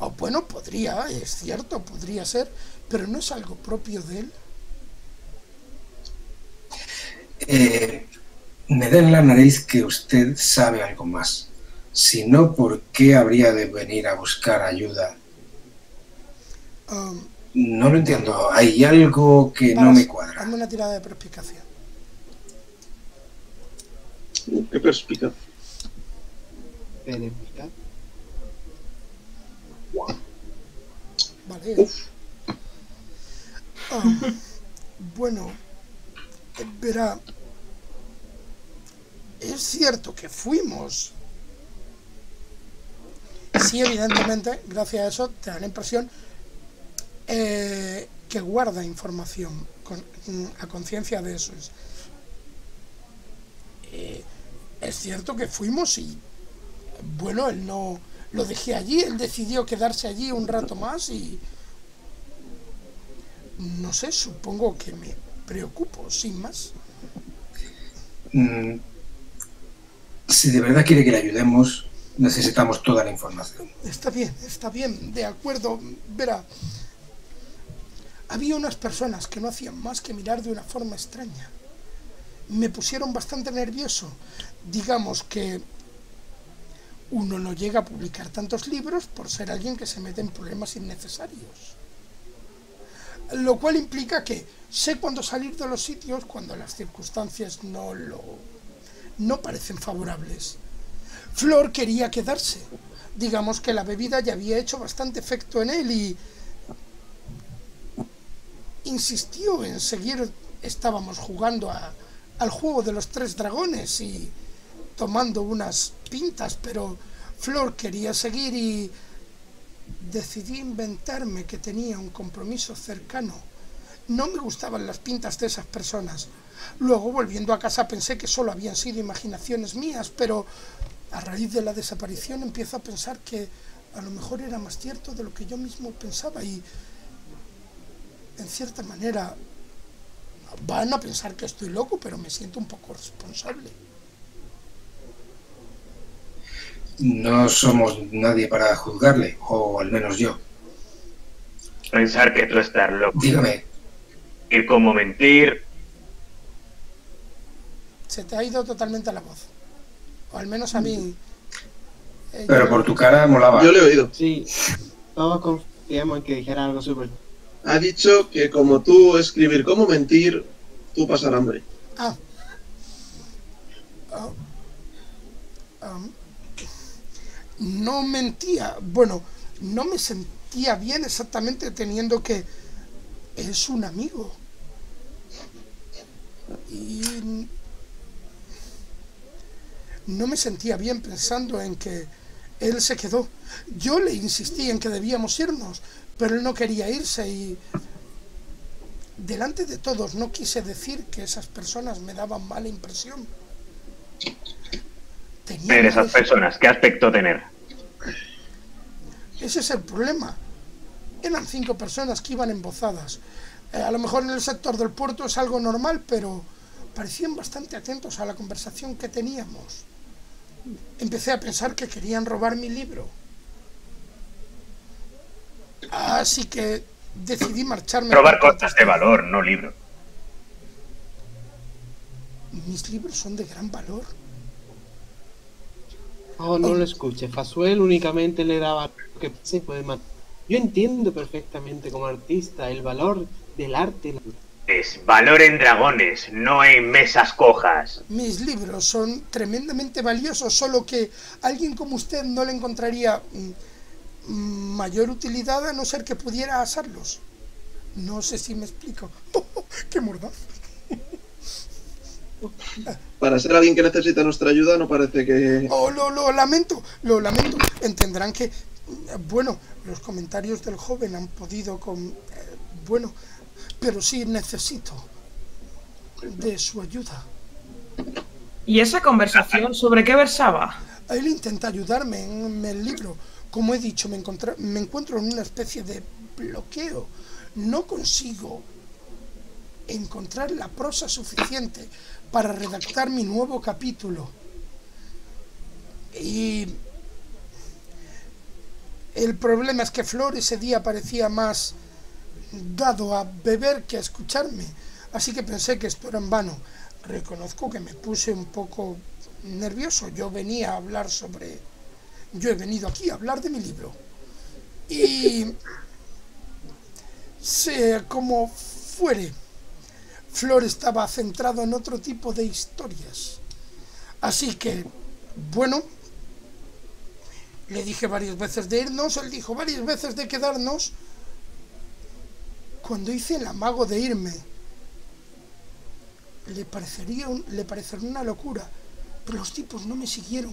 O bueno, podría, es cierto, podría ser, pero no es algo propio de él. Eh, me da en la nariz que usted sabe algo más. Si no, ¿por qué habría de venir a buscar ayuda? Um, No lo entiendo. Hay algo que no me cuadra. Hazme una tirada de perspicacia. Qué perspicaz. Perspicaz. Vale. Um, bueno, eh, verá, es cierto que fuimos. Sí, evidentemente, gracias a eso te da la impresión eh, que guarda información con- a conciencia de eso. Es, eh, es cierto que fuimos y, bueno, él no lo dejé allí, él decidió quedarse allí un rato más y, no sé, supongo que me preocupo, sin más. Mm, Si de verdad quiere que le ayudemos, necesitamos toda la información. Está bien, está bien, de acuerdo. Verá, había unas personas que no hacían más que mirar de una forma extraña. Me pusieron bastante nervioso. Digamos que uno no llega a publicar tantos libros por ser alguien que se mete en problemas innecesarios. Lo cual implica que sé cuándo salir de los sitios cuando las circunstancias no lo no parecen favorables. Flor quería quedarse. Digamos que la bebida ya había hecho bastante efecto en él y insistió en seguir. Estábamos jugando a, al juego de los tres dragones y tomando unas pintas, pero Flor quería seguir y decidí inventarme que tenía un compromiso cercano. No me gustaban las pintas de esas personas. Luego, volviendo a casa, pensé que solo habían sido imaginaciones mías, pero a raíz de la desaparición empiezo a pensar que a lo mejor era más cierto de lo que yo mismo pensaba y, en cierta manera, van a pensar que estoy loco, pero me siento un poco responsable. No somos nadie para juzgarle, o al menos yo. Pensar que tú estás loco. Dígame, Ir como mentir. Se te ha ido totalmente la voz. O al menos a mí. eh, pero por tu cara molaba. Yo le he oído. Sí, todos confiamos en que dijera algo súper. Ha dicho que como tú escribir cómo mentir, tú pasar hambre. Ah. Ah. Ah. No mentía. Bueno, no me sentía bien exactamente teniendo que... Es un amigo. Y... No me sentía bien pensando en que él se quedó. Yo le insistí en que debíamos irnos, pero él no quería irse y delante de todos no quise decir que esas personas me daban mala impresión. Tenían Ver esas personas. ¿Qué aspecto tener? Ese es el problema. Eran cinco personas que iban embozadas. Eh, a lo mejor en el sector del puerto es algo normal, pero parecían bastante atentos a la conversación que teníamos. Empecé a pensar que querían robar mi libro. Así que decidí marcharme. Robar cosas de valor, no libro. Mis libros son de gran valor. Oh, no lo escuche. Fasuel únicamente le daba lo que se puede matar. Yo entiendo perfectamente como artista el valor del arte. Es valor en dragones, no en mesas cojas. Mis libros son tremendamente valiosos, solo que alguien como usted no le encontraría mm, mm, mayor utilidad a no ser que pudiera asarlos. No sé si me explico. ¡Qué mordaz! Para ser alguien que necesita nuestra ayuda, no parece que. Oh, lo, lo lamento, lo lamento. Entenderán que, bueno, los comentarios del joven han podido con... eh, bueno, pero sí necesito de su ayuda. ¿Y esa conversación sobre qué versaba? Él intenta ayudarme en el libro. Como he dicho, me encuentro en una especie de bloqueo. No consigo encontrar la prosa suficiente para redactar mi nuevo capítulo. Y el problema es que Flor ese día parecía más dado a beber que a escucharme. Así que pensé que esto era en vano. Reconozco que me puse un poco nervioso. Yo venía a hablar sobre... Yo he venido aquí a hablar de mi libro. Y... Sea como fuere, Flor estaba centrado en otro tipo de historias. Así que, bueno, le dije varias veces de irnos, él dijo varias veces de quedarnos. Cuando hice el amago de irme, le parecería, un- le parecería una locura, pero los tipos no me siguieron.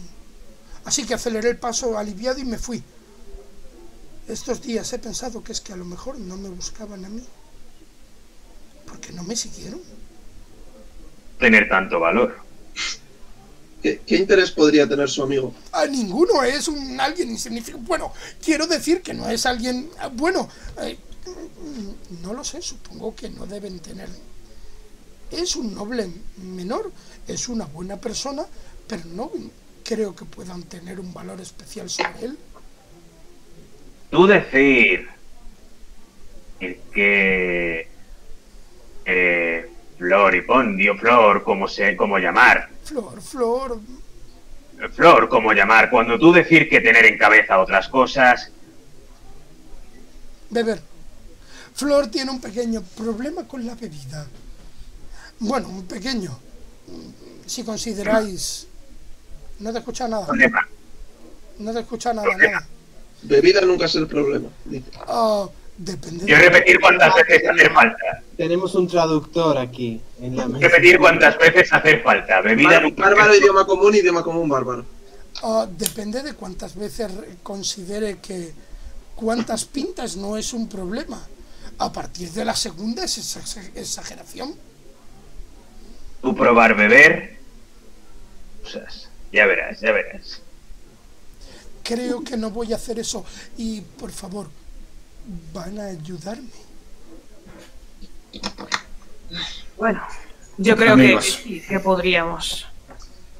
Así que aceleré el paso aliviado y me fui. Estos días he pensado que es que a lo mejor no me buscaban a mí. Porque no me siguieron. Tener tanto valor. ¿Qué, qué interés podría tener su amigo? A ninguno es un alguien insignificante. Bueno, quiero decir que no es alguien. ah, Bueno, eh, no lo sé, supongo que no deben tener. Es un noble menor, es una buena persona, pero no creo que puedan tener un valor especial sobre él. Tú decir el que eh, Flor y Pondio, Flor, como se, como llamar, Flor, Flor, Flor, ¿cómo llamar? Cuando tú decir que tener en cabeza otras cosas... Beber. Flor tiene un pequeño problema con la bebida. Bueno, un pequeño. Si consideráis... No te escucha nada. Problema. No te escucha nada, nada. Bebida nunca es el problema. dice. Depende Quiero repetir cuántas veces hacer falta. Tenemos un traductor aquí en la mesa. Repetir cuántas veces hacer falta. Bebida Bár- Bárbaro, idioma común, idioma común, bárbaro. Ah, depende de cuántas veces considere que cuántas pintas no es un problema. A partir de la segunda es exa- exageración. Tú probar beber... Cosas. Ya verás, ya verás. Creo que no voy a hacer eso. Y por favor, van a ayudarme. Bueno, yo creo que, que podríamos.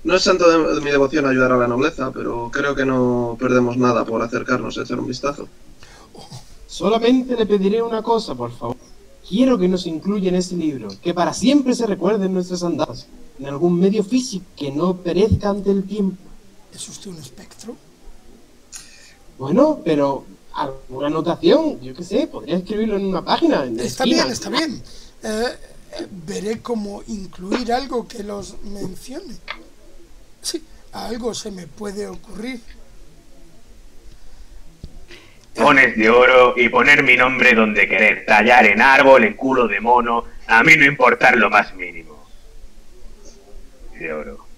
No es santo de, de mi devoción ayudar a la nobleza, pero creo que no perdemos nada por acercarnos a echar un vistazo. Solamente le pediré una cosa, por favor. Quiero que nos incluya en ese libro, que para siempre se recuerden nuestras andadas, en algún medio físico que no perezca ante el tiempo. ¿Es usted un espectro? Bueno, pero alguna anotación, yo qué sé, podría escribirlo en una página. En Está esquina. bien, está bien. Eh, eh, veré cómo incluir algo que los mencione. Sí, algo se me puede ocurrir. Pones de oro y poner mi nombre donde querer. Tallar en árbol, en culo de mono. A mí no importar lo más mínimo. De oro.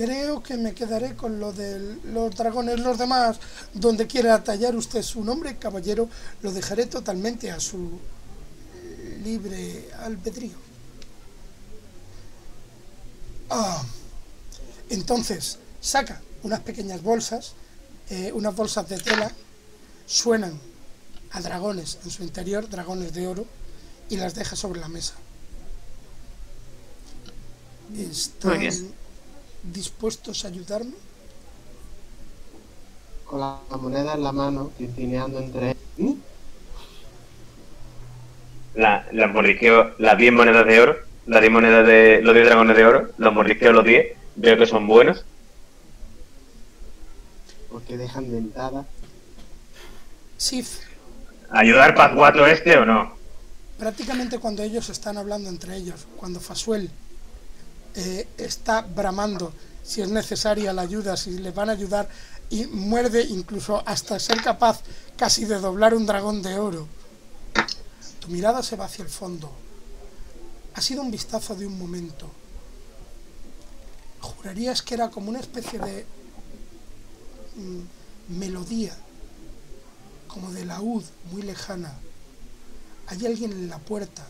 Creo que me quedaré con lo de los dragones. Los demás, donde quiera tallar usted su nombre, caballero, lo dejaré totalmente a su libre albedrío. Ah, entonces, saca unas pequeñas bolsas, eh, unas bolsas de tela, suenan a dragones en su interior, dragones de oro, y las deja sobre la mesa. ¿Están bien. Dispuestos a ayudarme? Con la moneda en la mano, tintineando entre ¿Mm? La, las mordisqueo las 10 monedas de oro. Las 10 monedas de. Los 10 dragones de oro. Los mordisqueo los 10. Veo que son buenos. porque dejan dentada. Sif, ¿Ayudar Pazguato este o no? prácticamente cuando ellos están hablando entre ellos, cuando Fasuel eh, está bramando si es necesaria la ayuda, si le van a ayudar, y muerde incluso hasta ser capaz casi de doblar un dragón de oro. Tu mirada se va hacia el fondo. Ha sido un vistazo de un momento. Jurarías que era como una especie de mm, melodía, como de laúd muy lejana. Hay alguien en la puerta.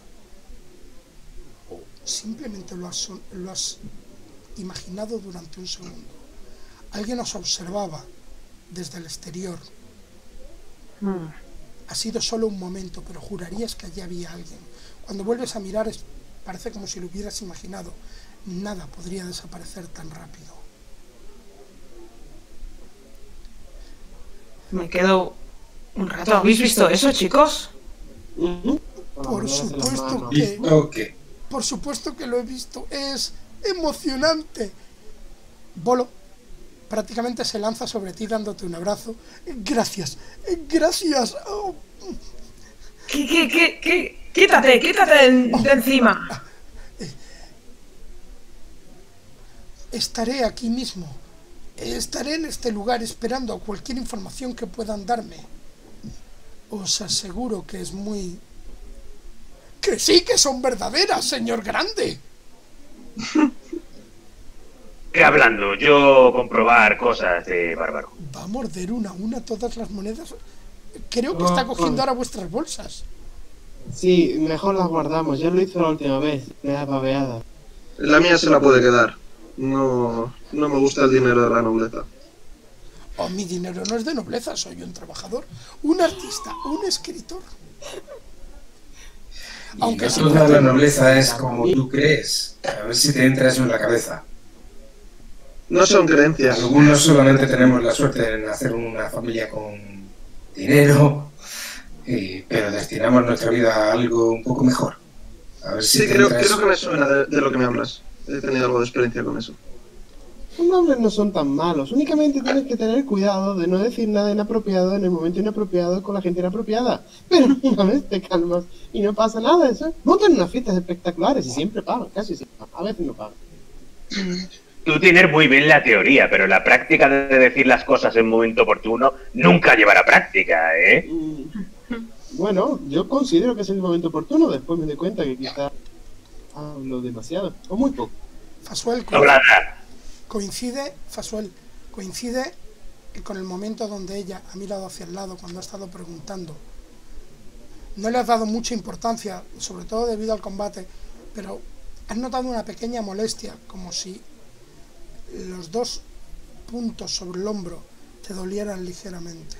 Simplemente lo has, lo has imaginado durante un segundo. Alguien nos observaba desde el exterior. Hmm. Ha sido solo un momento, pero jurarías que allí había alguien. Cuando vuelves a mirar, es- parece como si lo hubieras imaginado. Nada podría desaparecer tan rápido. Me quedo un rato. ¿Habéis visto eso, chicos? Por supuesto que- Ok. Por supuesto que lo he visto. Es emocionante. Bolo prácticamente se lanza sobre ti dándote un abrazo. Gracias. Gracias. Oh, ¿Qué, qué, qué, qué? Quítate, quítate de, de encima. estaré aquí mismo. Estaré en este lugar esperando cualquier información que puedan darme. Os aseguro que es muy... Que sí que son verdaderas, señor grande. ¿Qué hablando? Yo comprobar cosas de bárbaro. ¿Va a morder una a una todas las monedas? Creo que está No, cogiendo no. ahora vuestras bolsas. Sí, mejor las guardamos. Ya lo hizo la última vez. Me da babeada. La mía se la puede quedar. No, no me gusta el dinero de la nobleza. Oh, mi dinero no es de nobleza, soy un trabajador, un artista, un escritor. Aunque no toda la nobleza es como tú crees. A ver si te entra eso en la cabeza. No son creencias. Algunos solamente tenemos la suerte de nacer una familia con dinero, y- pero destinamos nuestra vida a algo un poco mejor. A ver si Sí, te creo, creo eso. que me suena de, de lo que me hablas. He tenido algo de experiencia con eso. Los nobles no son tan malos. Únicamente tienes que tener cuidado de no decir nada inapropiado en el momento inapropiado con la gente inapropiada. Pero una vez te calmas y no pasa nada, eso. Montan unas fiestas espectaculares y siempre pagan, casi siempre. A veces no pagan. Tú tienes muy bien la teoría, pero la práctica de decir las cosas en momento oportuno nunca llevará práctica, ¿eh? Mm, Bueno, yo considero que es el momento oportuno. Después me doy cuenta que quizá hablo demasiado o muy poco. Fasuel. Coincide, Fasuel, coincide con el momento donde ella ha mirado hacia el lado cuando ha estado preguntando. No le has dado mucha importancia, sobre todo debido al combate, pero has notado una pequeña molestia, como si los dos puntos sobre el hombro te dolieran ligeramente.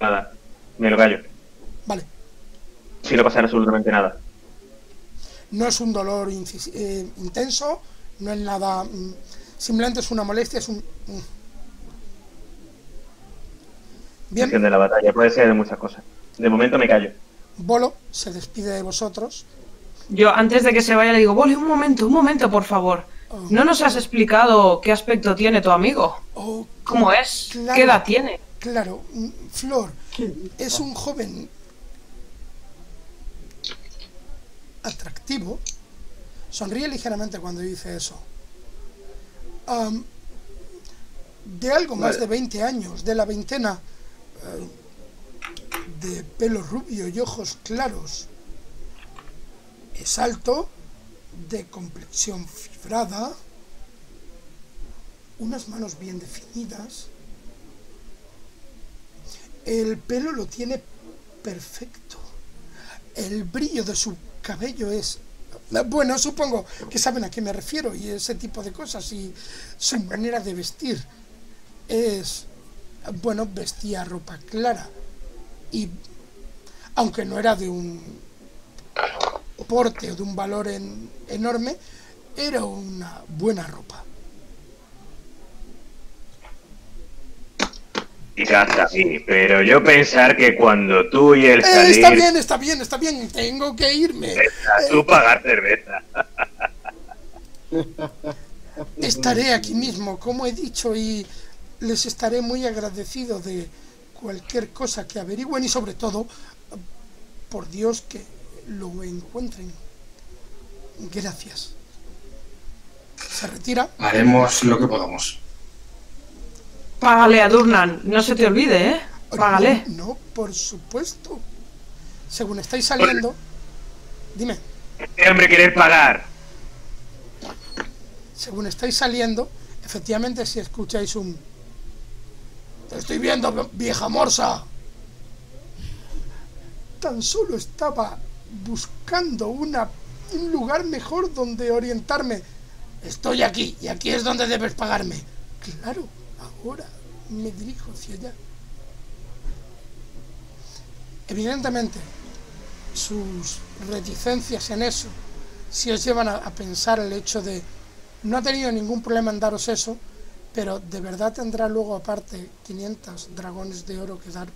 Nada, me lo callo. Vale, Si no pasara absolutamente nada. no es un dolor eh, intenso, no es nada, mm, simplemente es una molestia, es un... mm. Bien, de la batalla, puede ser de muchas cosas. De momento me callo. Bolo se despide de vosotros. Yo antes de que se vaya le digo, Boli, un momento, un momento, por favor. Oh, ¿No nos has explicado qué aspecto tiene tu amigo? oh, ¿Cómo es? Claro. ¿Qué edad tiene? claro, mm, Flor es un joven atractivo. Sonríe ligeramente cuando dice eso. De algo más de 20 años, de la veintena, eh, de pelo rubio y ojos claros. Es alto, de complexión fibrada, unas manos bien definidas. El pelo lo tiene perfecto. El brillo de su cabello es... Bueno, supongo que saben a qué me refiero y ese tipo de cosas y su manera de vestir es... Bueno, vestía ropa clara y aunque no era de un porte o de un valor en- enorme, era una buena ropa. Quizás así, pero yo pensar que cuando tú y él Eh, salir, está bien, está bien, está bien, tengo que irme. a tú pagar cerveza. Estaré aquí mismo, como he dicho, y les estaré muy agradecido de cualquier cosa que averigüen y sobre todo, por Dios, que lo encuentren. Gracias. Se retira. Haremos lo que podamos. Págale a Durnan, no se te olvide, ¿eh? Págale. No, no, por supuesto. Según estáis saliendo, dime, Este hombre querer pagar. según estáis saliendo, efectivamente si escucháis un... Te estoy viendo, vieja morsa. Tan solo estaba buscando una, un lugar mejor donde orientarme. Estoy aquí y aquí es donde debes pagarme. Claro, me dirijo hacia allá. Evidentemente, sus reticencias en eso, si os llevan a, a pensar el hecho de no ha tenido ningún problema en daros eso, pero de verdad tendrá luego aparte 500 dragones de oro que daros.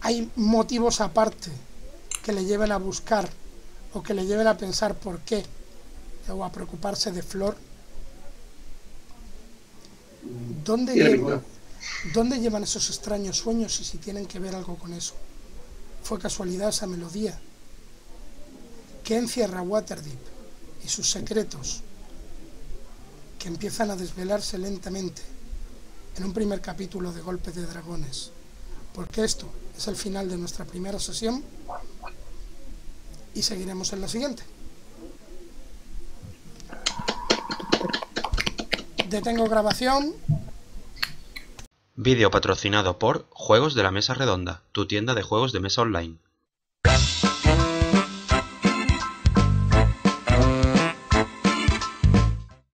Hay motivos aparte que le lleven a buscar o que le lleven a pensar por qué o a preocuparse de Flor. ¿Dónde, lleva-. ¿Dónde llevan esos extraños sueños y si tienen que ver algo con eso? ¿Fue casualidad esa melodía? ¿Qué encierra Waterdeep y sus secretos que empiezan a desvelarse lentamente en un primer capítulo de Golpe de Dragones? Porque esto es el final de nuestra primera sesión y seguiremos en la siguiente. Detengo grabación. Vídeo patrocinado por Juegos de la Mesa Redonda, tu tienda de juegos de mesa online.